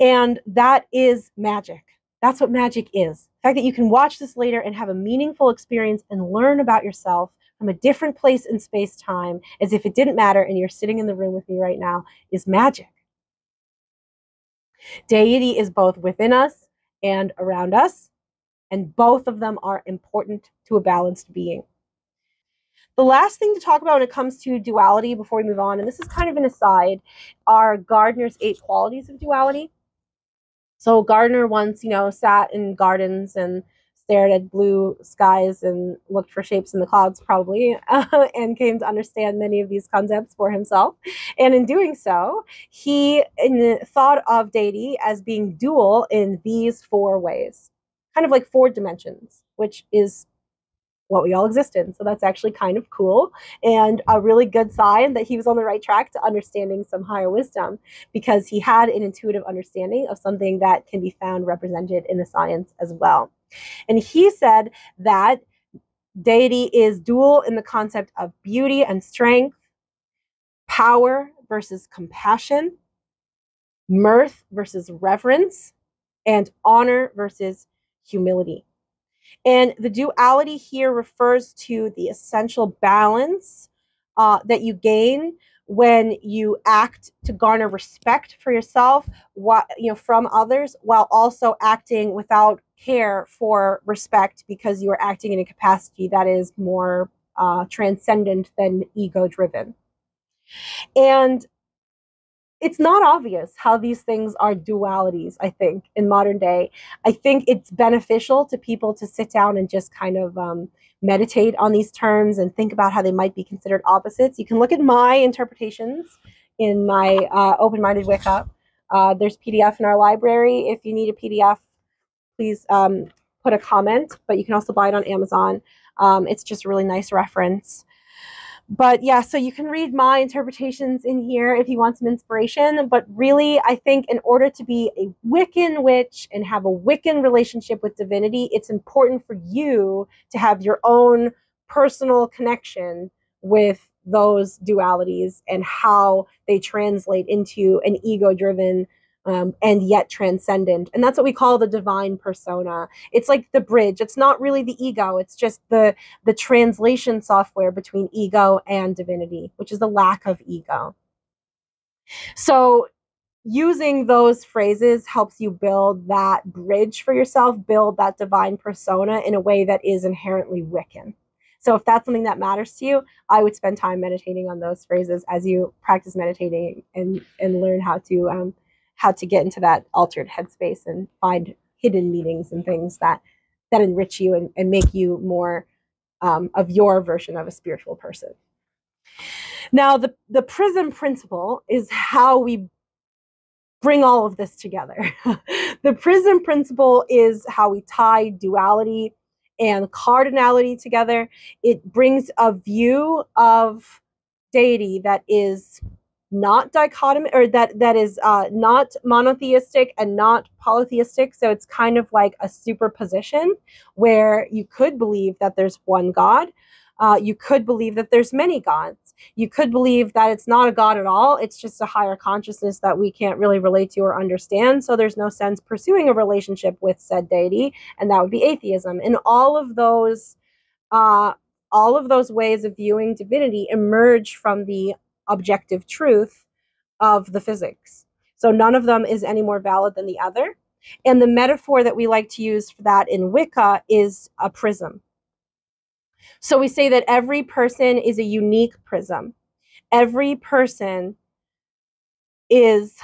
And that is magic. That's what magic is. The fact that you can watch this later and have a meaningful experience and learn about yourself from a different place in space time as if it didn't matter and you're sitting in the room with me right now is magic. Deity is both within us and around us, and both of them are important to a balanced being. The last thing to talk about when it comes to duality before we move on, and this is kind of an aside, are Gardner's eight qualities of duality. So Gardner once, you know, sat in gardens and stared at blue skies and looked for shapes in the clouds, probably, uh, *laughs* and came to understand many of these concepts for himself. And in doing so, he in, thought of deity as being dual in these four ways, kind of like four dimensions, which is what we all exist in. So that's actually kind of cool and a really good sign that he was on the right track to understanding some higher wisdom because he had an intuitive understanding of something that can be found represented in the science as well. And he said that deity is dual in the concept of beauty and strength, power versus compassion, mirth versus reverence, and honor versus humility. And the duality here refers to the essential balance uh, that you gain when you act to garner respect for yourself, what you know from others, while also acting without care for respect because you are acting in a capacity that is more uh, transcendent than ego driven. And it's not obvious how these things are dualities, I think, in modern day. I think it's beneficial to people to sit down and just kind of um, meditate on these terms and think about how they might be considered opposites. You can look at my interpretations in my uh, open minded Wicca. Uh, there's PDF in our library. If you need a PDF, please um, put a comment, but you can also buy it on Amazon. Um, it's just a really nice reference but yeah, so you can read my interpretations in here if you want some inspiration. But really, I think in order to be a Wiccan witch and have a Wiccan relationship with divinity, it's important for you to have your own personal connection with those dualities and how they translate into an ego driven um, and yet transcendent. And that's what we call the divine persona. It's like the bridge. It's not really the ego. It's just the the translation software between ego and divinity, which is the lack of ego. So using those phrases helps you build that bridge for yourself, build that divine persona in a way that is inherently Wiccan. So if that's something that matters to you, I would spend time meditating on those phrases as you practice meditating and and learn how to um, how to get into that altered headspace and find hidden meanings and things that that enrich you and, and make you more um, of your version of a spiritual person. Now, the, the prism principle is how we bring all of this together. *laughs* the prism principle is how we tie duality and cardinality together. It brings a view of deity that is not dichotomy or that that is uh, not monotheistic and not polytheistic. So it's kind of like a superposition where you could believe that there's one god. Uh, you could believe that there's many gods. You could believe that it's not a god at all. It's just a higher consciousness that we can't really relate to or understand. So there's no sense pursuing a relationship with said deity and that would be atheism. And all of those uh, all of those ways of viewing divinity emerge from the objective truth of the physics. So none of them is any more valid than the other. And the metaphor that we like to use for that in Wicca is a prism. So we say that every person is a unique prism. Every person is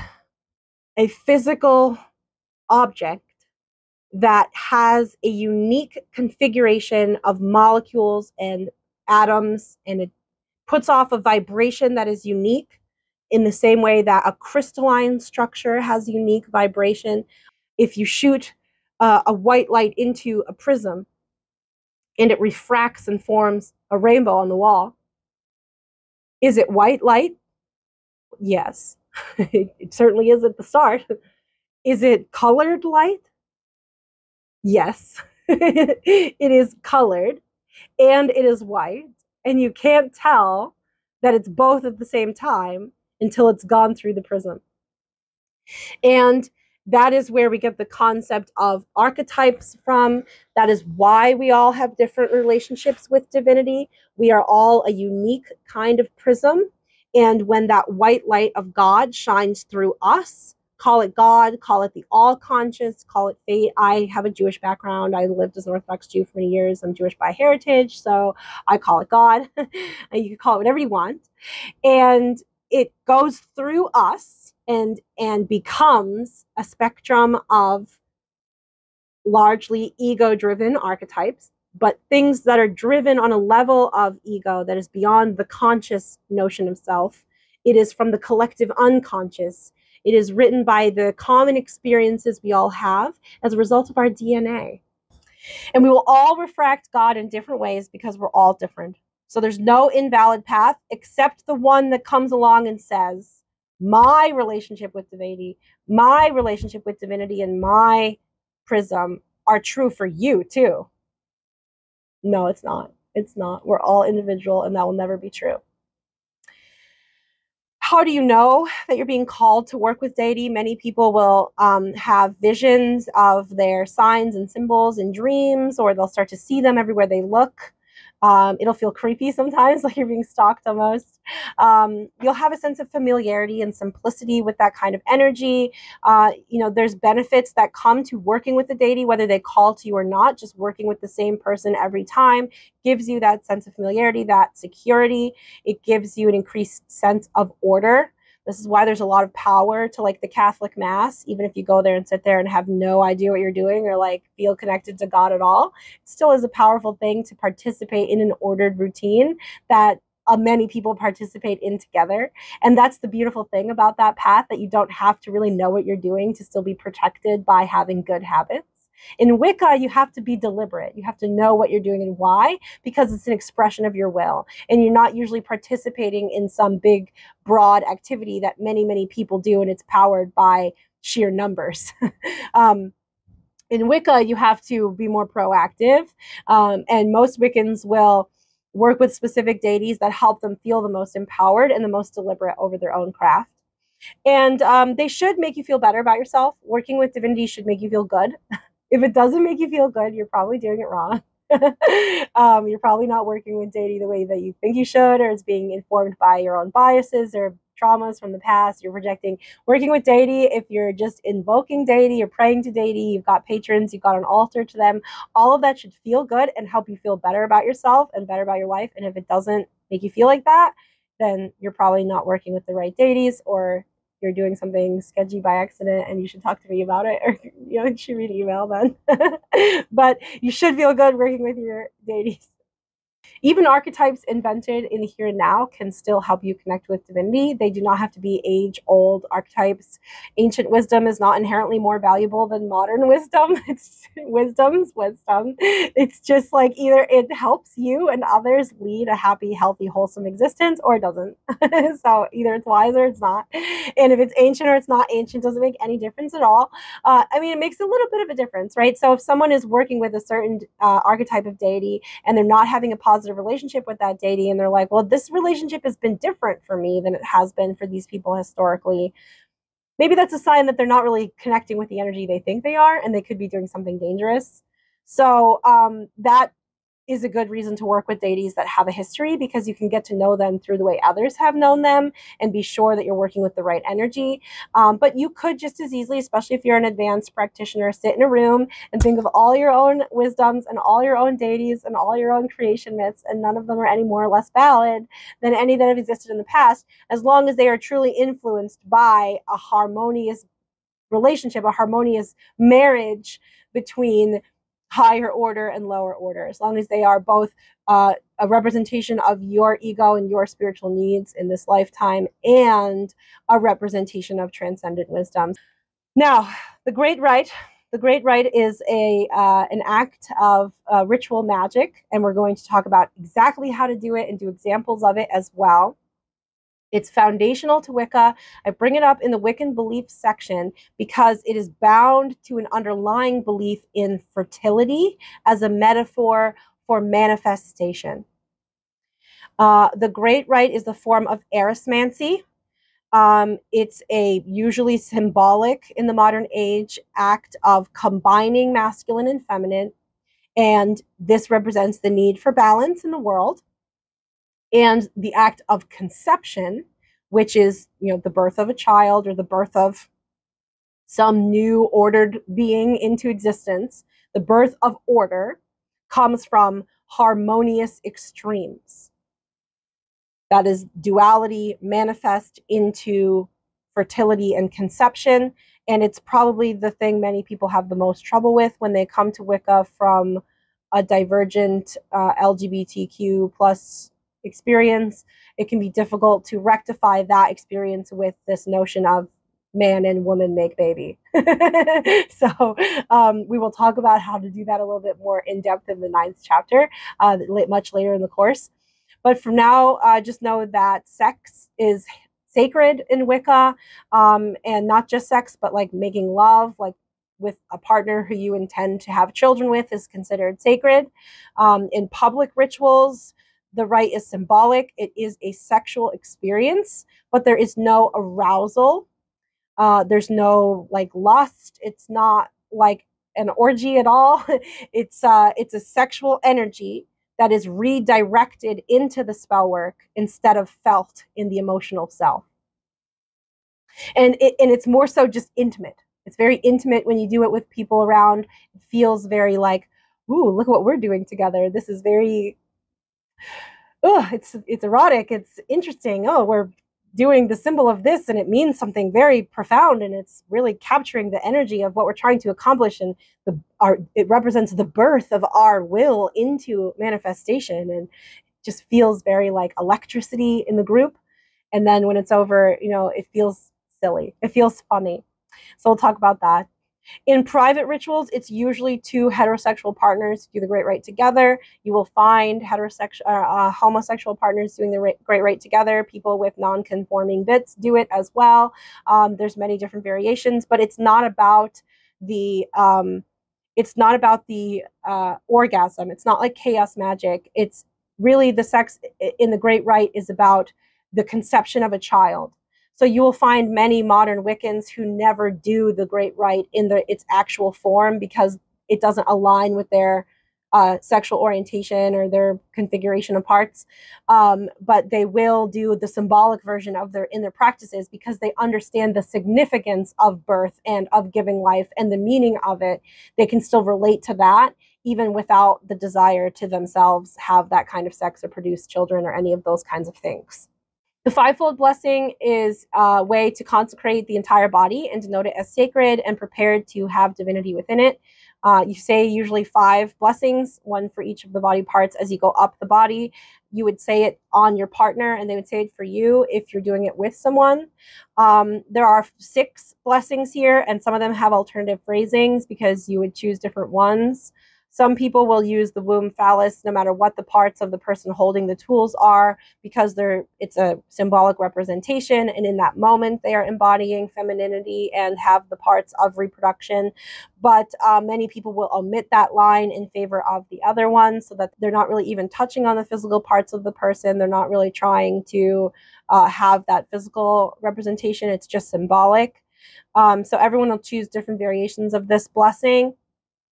a physical object that has a unique configuration of molecules and atoms and puts off a vibration that is unique in the same way that a crystalline structure has unique vibration. If you shoot uh, a white light into a prism and it refracts and forms a rainbow on the wall, is it white light? Yes, *laughs* it certainly is at the start. *laughs* Is it colored light? Yes, *laughs* it is colored and it is white and you can't tell that it's both at the same time until it's gone through the prism. And that is where we get the concept of archetypes from. That is why we all have different relationships with divinity. We are all a unique kind of prism. And when that white light of God shines through us, call it God, call it the all conscious, call it fate. I have a Jewish background. I lived as an Orthodox Jew for many years. I'm Jewish by heritage, so I call it God. *laughs* you can call it whatever you want. And it goes through us and and becomes a spectrum of largely ego driven archetypes but things that are driven on a level of ego that is beyond the conscious notion of self. It is from the collective unconscious. It is written by the common experiences we all have as a result of our DNA. And we will all refract God in different ways because we're all different. So there's no invalid path except the one that comes along and says, my relationship with divinity, my relationship with divinity, and my prism are true for you too. No, it's not. It's not. We're all individual, and that will never be true. How do you know that you're being called to work with deity? Many people will um, have visions of their signs and symbols and dreams, or they'll start to see them everywhere they look. Um, it'll feel creepy sometimes, *laughs* like you're being stalked almost. Um, you'll have a sense of familiarity and simplicity with that kind of energy. Uh, you know, there's benefits that come to working with the deity, whether they call to you or not. Just working with the same person every time gives you that sense of familiarity, that security. It gives you an increased sense of order. This is why there's a lot of power to like the Catholic Mass, even if you go there and sit there and have no idea what you're doing or like feel connected to God at all. It still is a powerful thing to participate in an ordered routine that uh, many people participate in together. And that's the beautiful thing about that path that you don't have to really know what you're doing to still be protected by having good habits. In Wicca, you have to be deliberate. You have to know what you're doing and why, because it's an expression of your will. And you're not usually participating in some big, broad activity that many, many people do, and it's powered by sheer numbers. *laughs* um, in Wicca, you have to be more proactive, um, and most Wiccans will work with specific deities that help them feel the most empowered and the most deliberate over their own craft. And um, they should make you feel better about yourself. Working with divinity should make you feel good. *laughs* if it doesn't make you feel good, you're probably doing it wrong. *laughs* um, you're probably not working with deity the way that you think you should, or it's being informed by your own biases or traumas from the past. You're projecting working with deity. If you're just invoking deity, you're praying to deity, you've got patrons, you've got an altar to them. All of that should feel good and help you feel better about yourself and better about your life. And if it doesn't make you feel like that, then you're probably not working with the right deities or you're doing something sketchy by accident and you should talk to me about it *laughs* or you know you should read email then. *laughs* But you should feel good working with your deities even archetypes invented in here and now can still help you connect with divinity. They do not have to be age old archetypes. Ancient wisdom is not inherently more valuable than modern wisdom. *laughs* It's wisdom's wisdom. It's just like either it helps you and others lead a happy, healthy, wholesome existence or it doesn't. *laughs* so either it's wise or it's not. And if it's ancient or it's not ancient, doesn't make any difference at all. Uh, I mean, it makes a little bit of a difference, right? So if someone is working with a certain uh, archetype of deity and they're not having a positive positive relationship with that deity and they're like, well, this relationship has been different for me than it has been for these people historically. Maybe that's a sign that they're not really connecting with the energy they think they are and they could be doing something dangerous. So um, that is a good reason to work with deities that have a history because you can get to know them through the way others have known them and be sure that you're working with the right energy. Um, but you could just as easily, especially if you're an advanced practitioner, sit in a room and think of all your own wisdoms and all your own deities and all your own creation myths, and none of them are any more or less valid than any that have existed in the past, as long as they are truly influenced by a harmonious relationship, a harmonious marriage between higher order and lower order, as long as they are both uh, a representation of your ego and your spiritual needs in this lifetime and a representation of transcendent wisdom. Now, the Great Rite. The Great Rite is a uh, an act of uh, ritual magic, and we're going to talk about exactly how to do it and do examples of it as well. It's foundational to Wicca. I bring it up in the Wiccan belief section because it is bound to an underlying belief in fertility as a metaphor for manifestation. Uh, the Great Rite is the form of erismancy. Um, it's a usually symbolic in the modern age act of combining masculine and feminine, and this represents the need for balance in the world and the act of conception, which is you know the birth of a child or the birth of some new ordered being into existence, the birth of order comes from harmonious extremes. That is duality manifest into fertility and conception. And it's probably the thing many people have the most trouble with when they come to Wicca from a divergent uh, LGBTQ plus experience. It can be difficult to rectify that experience with this notion of man and woman make baby. *laughs* so um, we will talk about how to do that a little bit more in depth in the ninth chapter, uh, much later in the course. But for now, uh, just know that sex is sacred in Wicca, um, and not just sex, but like making love, like with a partner who you intend to have children with, is considered sacred. Um, in public rituals, the rite is symbolic. It is a sexual experience, but there is no arousal uh, there's no like lust. It's not like an orgy at all. *laughs* it's uh, it's a sexual energy that is redirected into the spell work instead of felt in the emotional self. And it, and it's more so just intimate. It's very intimate when you do it with people around. It feels very like, ooh, look what we're doing together. This is very oh, it's it's erotic. It's interesting. Oh, we're doing the symbol of this and it means something very profound and it's really capturing the energy of what we're trying to accomplish and the our it represents the birth of our will into manifestation and just feels very like electricity in the group and then when it's over you know it feels silly it feels funny so we'll talk about that in private rituals, it's usually two heterosexual partners do the great rite together. You will find heterosexual, uh, uh, homosexual partners doing the great rite together. People with non-conforming bits do it as well. Um, there's many different variations, but it's not about the um, it's not about the uh, orgasm. It's not like chaos magic. It's really the sex in the great rite is about the conception of a child so you will find many modern Wiccans who never do the Great Rite in the, its actual form because it doesn't align with their uh, sexual orientation or their configuration of parts. Um, but they will do the symbolic version of their in their practices because they understand the significance of birth and of giving life and the meaning of it. They can still relate to that even without the desire to themselves have that kind of sex or produce children or any of those kinds of things. The fivefold blessing is a way to consecrate the entire body and denote it as sacred and prepared to have divinity within it. Uh, you say usually five blessings, one for each of the body parts as you go up the body. You would say it on your partner, and they would say it for you if you're doing it with someone. Um, there are six blessings here, and some of them have alternative phrasings because you would choose different ones. Some people will use the womb phallus no matter what the parts of the person holding the tools are because they're it's a symbolic representation and in that moment they are embodying femininity and have the parts of reproduction. But uh, many people will omit that line in favor of the other one so that they're not really even touching on the physical parts of the person. They're not really trying to uh, have that physical representation. It's just symbolic. Um, so everyone will choose different variations of this blessing.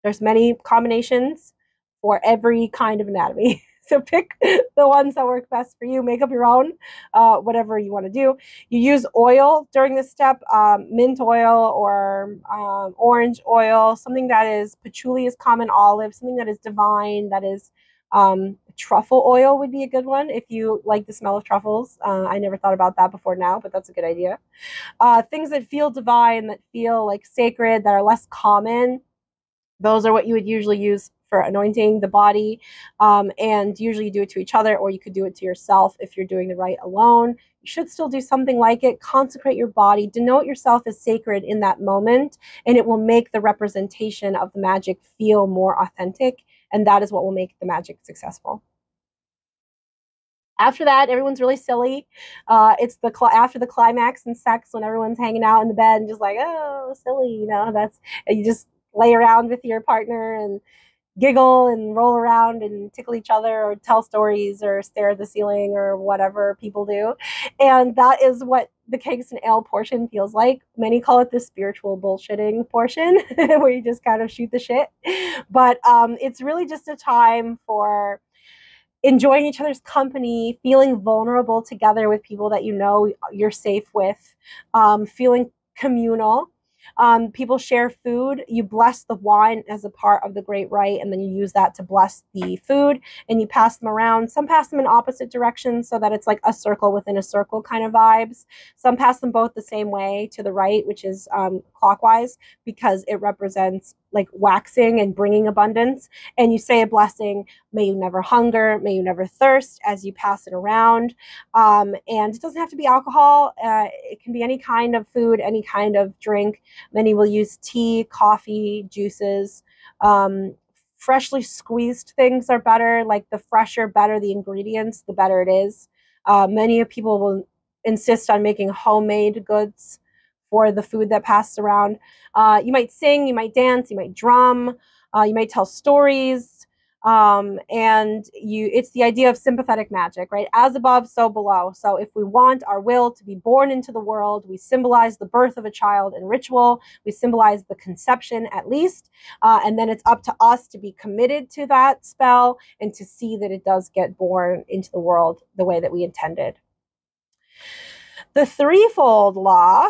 There's many combinations for every kind of anatomy. *laughs* so pick the ones that work best for you. Make up your own, uh, whatever you want to do. You use oil during this step, um, mint oil or um, orange oil, something that is patchouli is common olive, something that is divine, that is um, truffle oil would be a good one if you like the smell of truffles. Uh, I never thought about that before now, but that's a good idea. Uh, things that feel divine, that feel like sacred, that are less common. Those are what you would usually use for anointing the body. Um, and usually you do it to each other, or you could do it to yourself if you're doing the rite alone. You should still do something like it. Consecrate your body, denote yourself as sacred in that moment, and it will make the representation of the magic feel more authentic. And that is what will make the magic successful after that everyone's really silly uh, it's the after the climax and sex when everyone's hanging out in the bed and just like oh silly you know that's you just lay around with your partner and giggle and roll around and tickle each other or tell stories or stare at the ceiling or whatever people do. And that is what the cakes and ale portion feels like. Many call it the spiritual bullshitting portion *laughs* where you just kind of shoot the shit. But um, it's really just a time for enjoying each other's company, feeling vulnerable together with people that you know you're safe with, um, feeling communal Um, people share food. You bless the wine as a part of the great rite, and then you use that to bless the food, and you pass them around. Some pass them in opposite directions so that it's like a circle within a circle kind of vibes. Some pass them both the same way to the right, which is um, clockwise, because it represents like waxing and bringing abundance. And you say a blessing, may you never hunger, may you never thirst as you pass it around. Um, and it doesn't have to be alcohol, uh, it can be any kind of food, any kind of drink. Many will use tea, coffee, juices. Um, freshly squeezed things are better, like the fresher, better the ingredients, the better it is. Uh, many of people will insist on making homemade goods for the food that passed around. Uh, you might sing, you might dance, you might drum, uh, you might tell stories. Um, and you it's the idea of sympathetic magic right as above so below so if we want our will to be born into the world we symbolize the birth of a child in ritual we symbolize the conception at least uh, and then it's up to us to be committed to that spell and to see that it does get born into the world the way that we intended the threefold law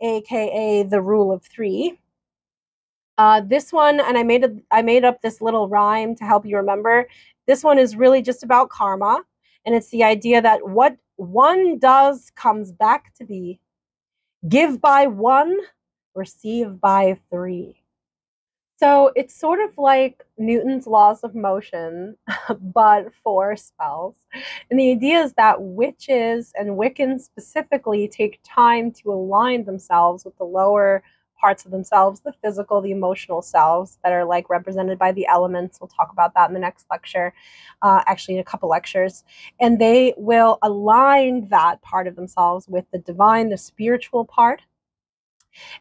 aka the rule of three. Uh, this one, and I made a, I made up this little rhyme to help you remember. This one is really just about karma, and it's the idea that what one does comes back to thee. Give by one, receive by three. So it's sort of like Newton's laws of motion, *laughs* but for spells. And the idea is that witches and Wiccans specifically take time to align themselves with the lower parts of themselves, the physical, the emotional selves that are like represented by the elements. We'll talk about that in the next lecture, uh, actually, in a couple lectures. And they will align that part of themselves with the divine, the spiritual part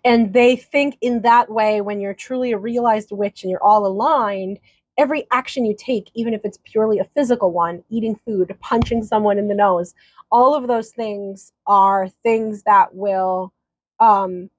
and they think in that way, when you're truly a realized witch and you're all aligned, every action you take, even if it's purely a physical one, eating food, punching someone in the nose, all of those things are things that will um,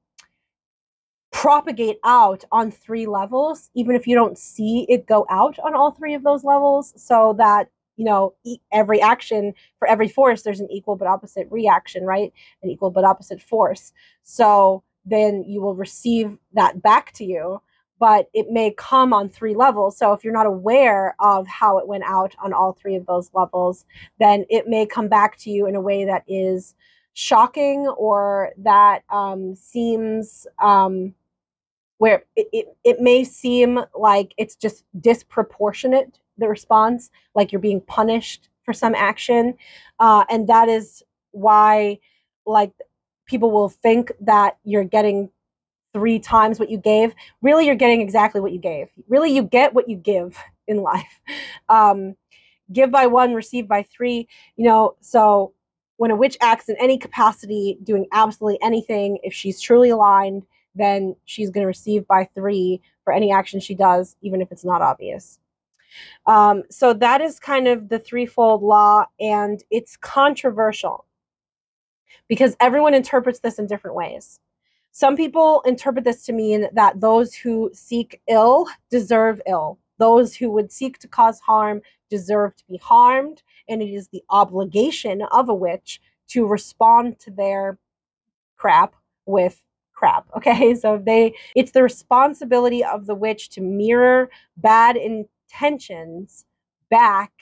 propagate out on three levels, even if you don't see it go out on all three of those levels, so that you know every action for every force there's an equal but opposite reaction right? An equal but opposite force. So then you will receive that back to you but it may come on three levels. So if you're not aware of how it went out on all three of those levels, then it may come back to you in a way that is shocking or that um, seems um, where it, it, it may seem like it's just disproportionate, the response, like you're being punished for some action. Uh, and that is why, like, people will think that you're getting three times what you gave. Really, you're getting exactly what you gave. Really, you get what you give *laughs* in life. Um, give by one, receive by three. You know, so when a witch acts in any capacity, doing absolutely anything, if she's truly aligned, then she's going to receive by three for any action she does, even if it's not obvious. Um, so that is kind of the threefold law, and it's controversial because everyone interprets this in different ways. Some people interpret this to mean that those who seek ill deserve ill. Those who would seek to cause harm deserve to be harmed, and it is the obligation of a witch to respond to their crap with crap. *laughs* Okay, so they it's the responsibility of the witch to mirror bad intentions back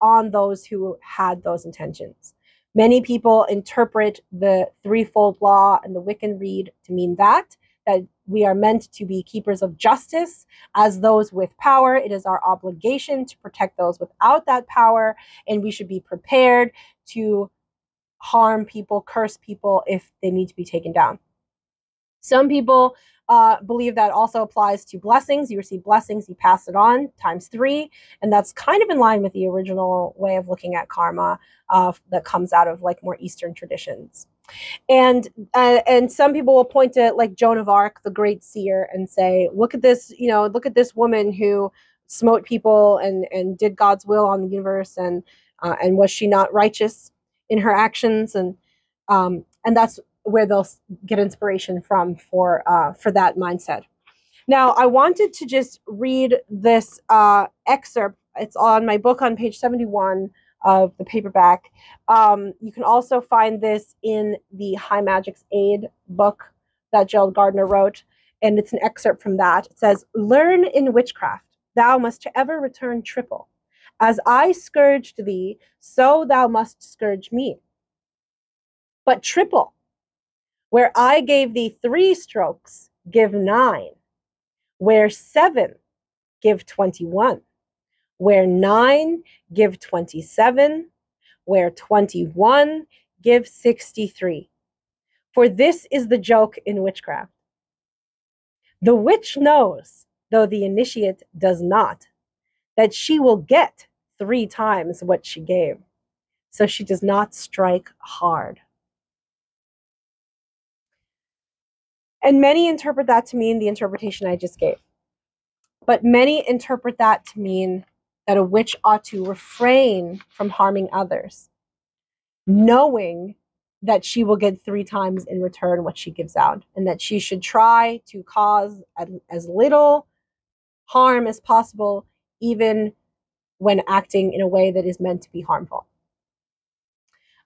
on those who had those intentions. Many people interpret the threefold law and the Wiccan Rede to mean that, that we are meant to be keepers of justice as those with power. It is our obligation to protect those without that power, and we should be prepared to harm people, curse people if they need to be taken down. Some people uh, believe that also applies to blessings. You receive blessings, you pass it on times three. And that's kind of in line with the original way of looking at karma uh, that comes out of like more Eastern traditions. And uh, and some people will point to like Joan of Arc, the great seer, and say, look at this, you know, look at this woman who smote people and and did God's will on the universe, and uh, and was she not righteous in her actions? And um, and that's where they'll get inspiration from for uh, for that mindset. Now, I wanted to just read this uh, excerpt. It's on my book on page 71 of the paperback. Um, you can also find this in the High Magic's Aid book that Gerald Gardner wrote, and it's an excerpt from that. It says, Learn in witchcraft, thou must ever return triple. As I scourged thee, so thou must scourge me. But triple, where I gave thee three strokes, give nine. Where seven, give 21. Where nine, give 27. Where 21, give 63. For this is the joke in witchcraft. The witch knows, though the initiate does not, that she will get three times what she gave. So she does not strike hard. And many interpret that to mean the interpretation I just gave. But many interpret that to mean that a witch ought to refrain from harming others, knowing that she will get three times in return what she gives out, and that she should try to cause as little harm as possible, even when acting in a way that is meant to be harmful.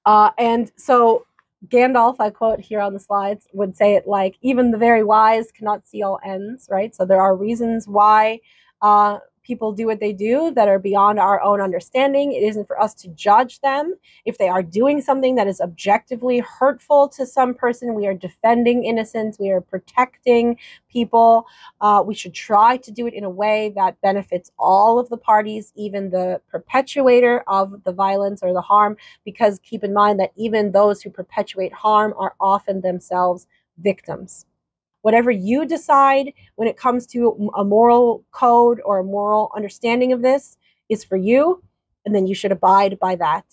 Uh, and so Gandalf, I quote here on the slides, would say it like, even the very wise cannot see all ends, right? So there are reasons why uh, people do what they do that are beyond our own understanding. It isn't for us to judge them. If they are doing something that is objectively hurtful to some person, we are defending innocence, we are protecting people. Uh, we should try to do it in a way that benefits all of the parties, even the perpetuator of the violence or the harm, because keep in mind that even those who perpetuate harm are often themselves victims whatever you decide when it comes to a moral code or a moral understanding of this is for you and then you should abide by that.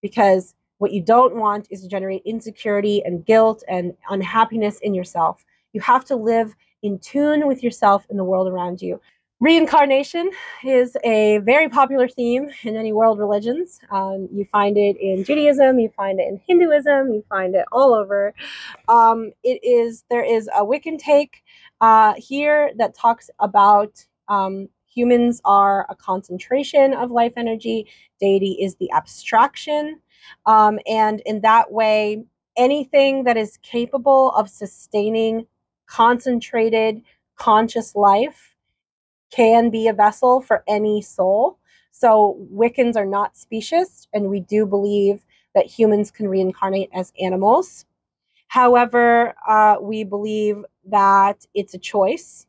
Because what you don't want is to generate insecurity and guilt and unhappiness in yourself. You have to live in tune with yourself and the world around you Reincarnation is a very popular theme in many world religions. Um, you find it in Judaism, you find it in Hinduism, you find it all over. Um, it is there is a Wiccan take uh, here that talks about um, humans are a concentration of life energy, deity is the abstraction, um, and in that way, anything that is capable of sustaining concentrated conscious life can be a vessel for any soul. So Wiccans are not specious, and we do believe that humans can reincarnate as animals. However, uh, we believe that it's a choice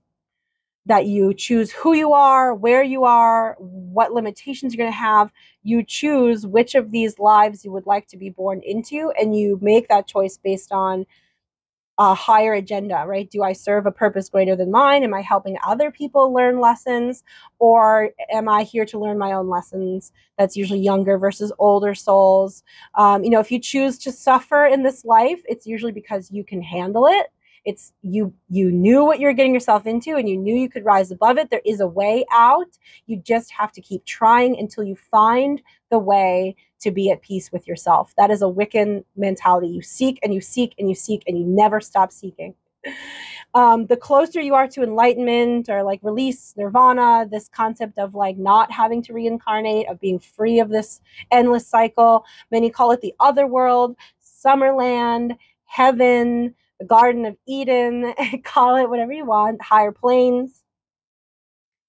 that you choose who you are, where you are, what limitations you're going to have. You choose which of these lives you would like to be born into, and you make that choice based on a higher agenda, right? Do I serve a purpose greater than mine? Am I helping other people learn lessons? Or am I here to learn my own lessons? That's usually younger versus older souls. Um, you know, if you choose to suffer in this life, it's usually because you can handle it it's you you knew what you're getting yourself into and you knew you could rise above it. There is a way out. You just have to keep trying until you find the way to be at peace with yourself. That is a wiccan mentality. You seek and you seek and you seek and you never stop seeking. Um, the closer you are to enlightenment or like release nirvana this concept of like not having to reincarnate of being free of this endless cycle many call it the other world summerland heaven the Garden of Eden, *laughs* call it whatever you want, higher planes.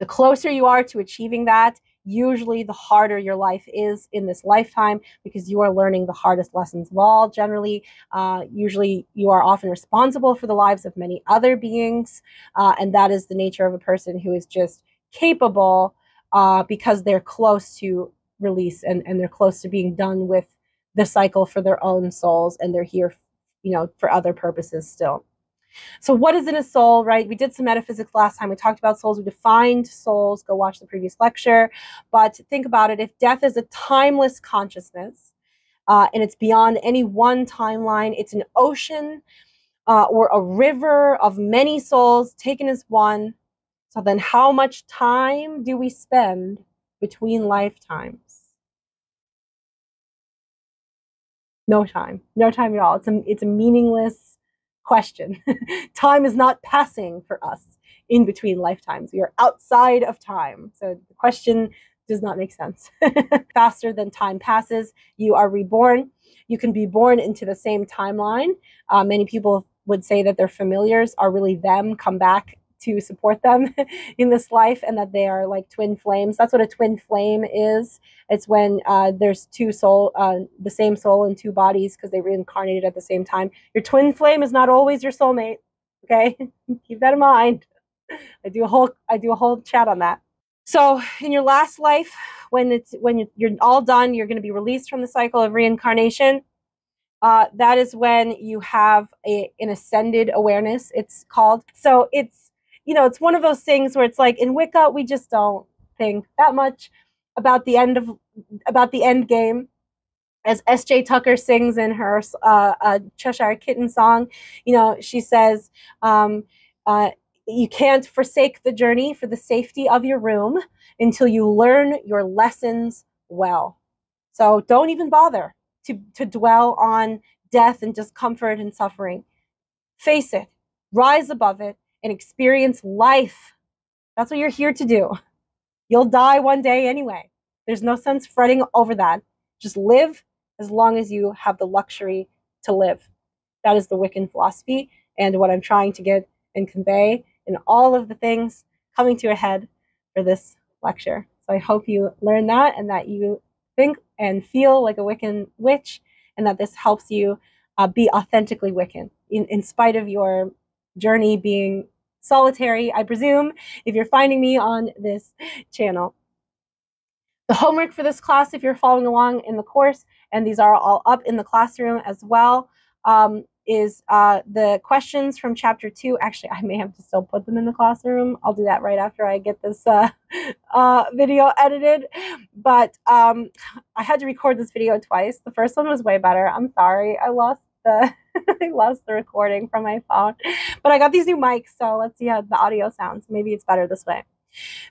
The closer you are to achieving that, usually the harder your life is in this lifetime because you are learning the hardest lessons of all. Generally, uh, usually you are often responsible for the lives of many other beings, uh, and that is the nature of a person who is just capable uh, because they're close to release and, and they're close to being done with the cycle for their own souls and they're here you know, for other purposes still. So, what is in a soul, right? We did some metaphysics last time. We talked about souls. We defined souls. Go watch the previous lecture. But think about it if death is a timeless consciousness uh, and it's beyond any one timeline, it's an ocean uh, or a river of many souls taken as one. So, then how much time do we spend between lifetimes? No time. No time at all. It's a it's a meaningless question. *laughs* time is not passing for us in between lifetimes. We are outside of time. So the question does not make sense. *laughs* Faster than time passes, you are reborn. You can be born into the same timeline. Uh, many people would say that their familiars are really them come back to support them *laughs* in this life and that they are like twin flames. That's what a twin flame is. It's when uh, there's two soul, uh, the same soul in two bodies because they reincarnated at the same time. Your twin flame is not always your soulmate. Okay, *laughs* keep that in mind. I do a whole I do a whole chat on that. So in your last life, when it's when you're all done, you're going to be released from the cycle of reincarnation. Uh, that is when you have a, an ascended awareness. It's called. So it's you know, it's one of those things where it's like in Wicca, we just don't think that much about the end of about the end game. As S.J. Tucker sings in her uh, uh, Cheshire Kitten song, you know, she says, um, uh, "You can't forsake the journey for the safety of your room until you learn your lessons well." So don't even bother to to dwell on death and discomfort and suffering. Face it, rise above it, and experience life. That's what you're here to do. You'll die one day anyway. There's no sense fretting over that. Just live as long as you have the luxury to live. That is the Wiccan philosophy and what I'm trying to get and convey in all of the things coming to a head for this lecture. So I hope you learn that and that you think and feel like a Wiccan witch and that this helps you uh, be authentically Wiccan in, in spite of your journey being solitary, I presume, if you're finding me on this channel. The homework for this class, if you're following along in the course, and these are all up in the classroom as well, um, is uh, the questions from chapter two. Actually, I may have to still put them in the classroom. I'll do that right after I get this uh, *laughs* uh, video edited. But um, I had to record this video twice. The first one was way better. I'm sorry. I lost the *laughs* I lost the recording from my phone. But I got these new mics, so let's see how the audio sounds. Maybe it's better this way.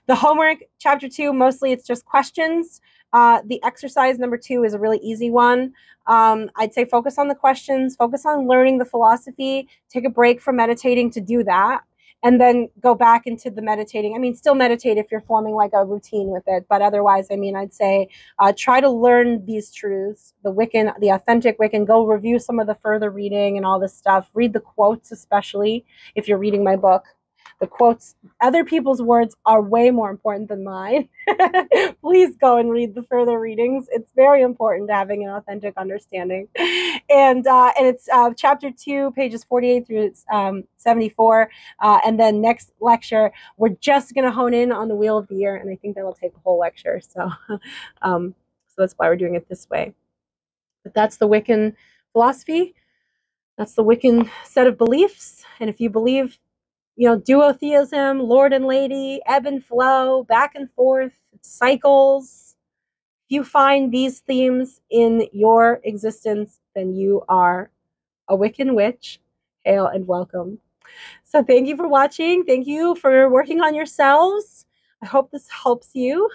The homework, chapter two, mostly it's just questions. Uh, the exercise number two is a really easy one. Um, I'd say focus on the questions, focus on learning the philosophy, take a break from meditating to do that and then go back into the meditating. I mean, still meditate if you're forming like a routine with it, but otherwise, I mean, I'd say uh, try to learn these truths, the Wiccan, the authentic Wiccan. Go review some of the further reading and all this stuff. Read the quotes, especially if you're reading my book the quotes other people's words are way more important than mine. *laughs* Please go and read the further readings. It's very important to having an authentic understanding. And uh, and it's uh, chapter 2 pages 48 through um, 74 uh, and then next lecture we're just going to hone in on the wheel of the year and i think that'll take a whole lecture so *laughs* um, so that's why we're doing it this way. But that's the wiccan philosophy. That's the wiccan set of beliefs and if you believe you know, duotheism, Lord and Lady, ebb and flow, back and forth, cycles. If you find these themes in your existence, then you are a Wiccan witch. Hail and welcome. So, thank you for watching. Thank you for working on yourselves. I hope this helps you.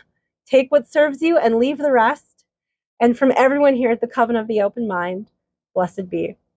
Take what serves you and leave the rest. And from everyone here at the Coven of the Open Mind, blessed be.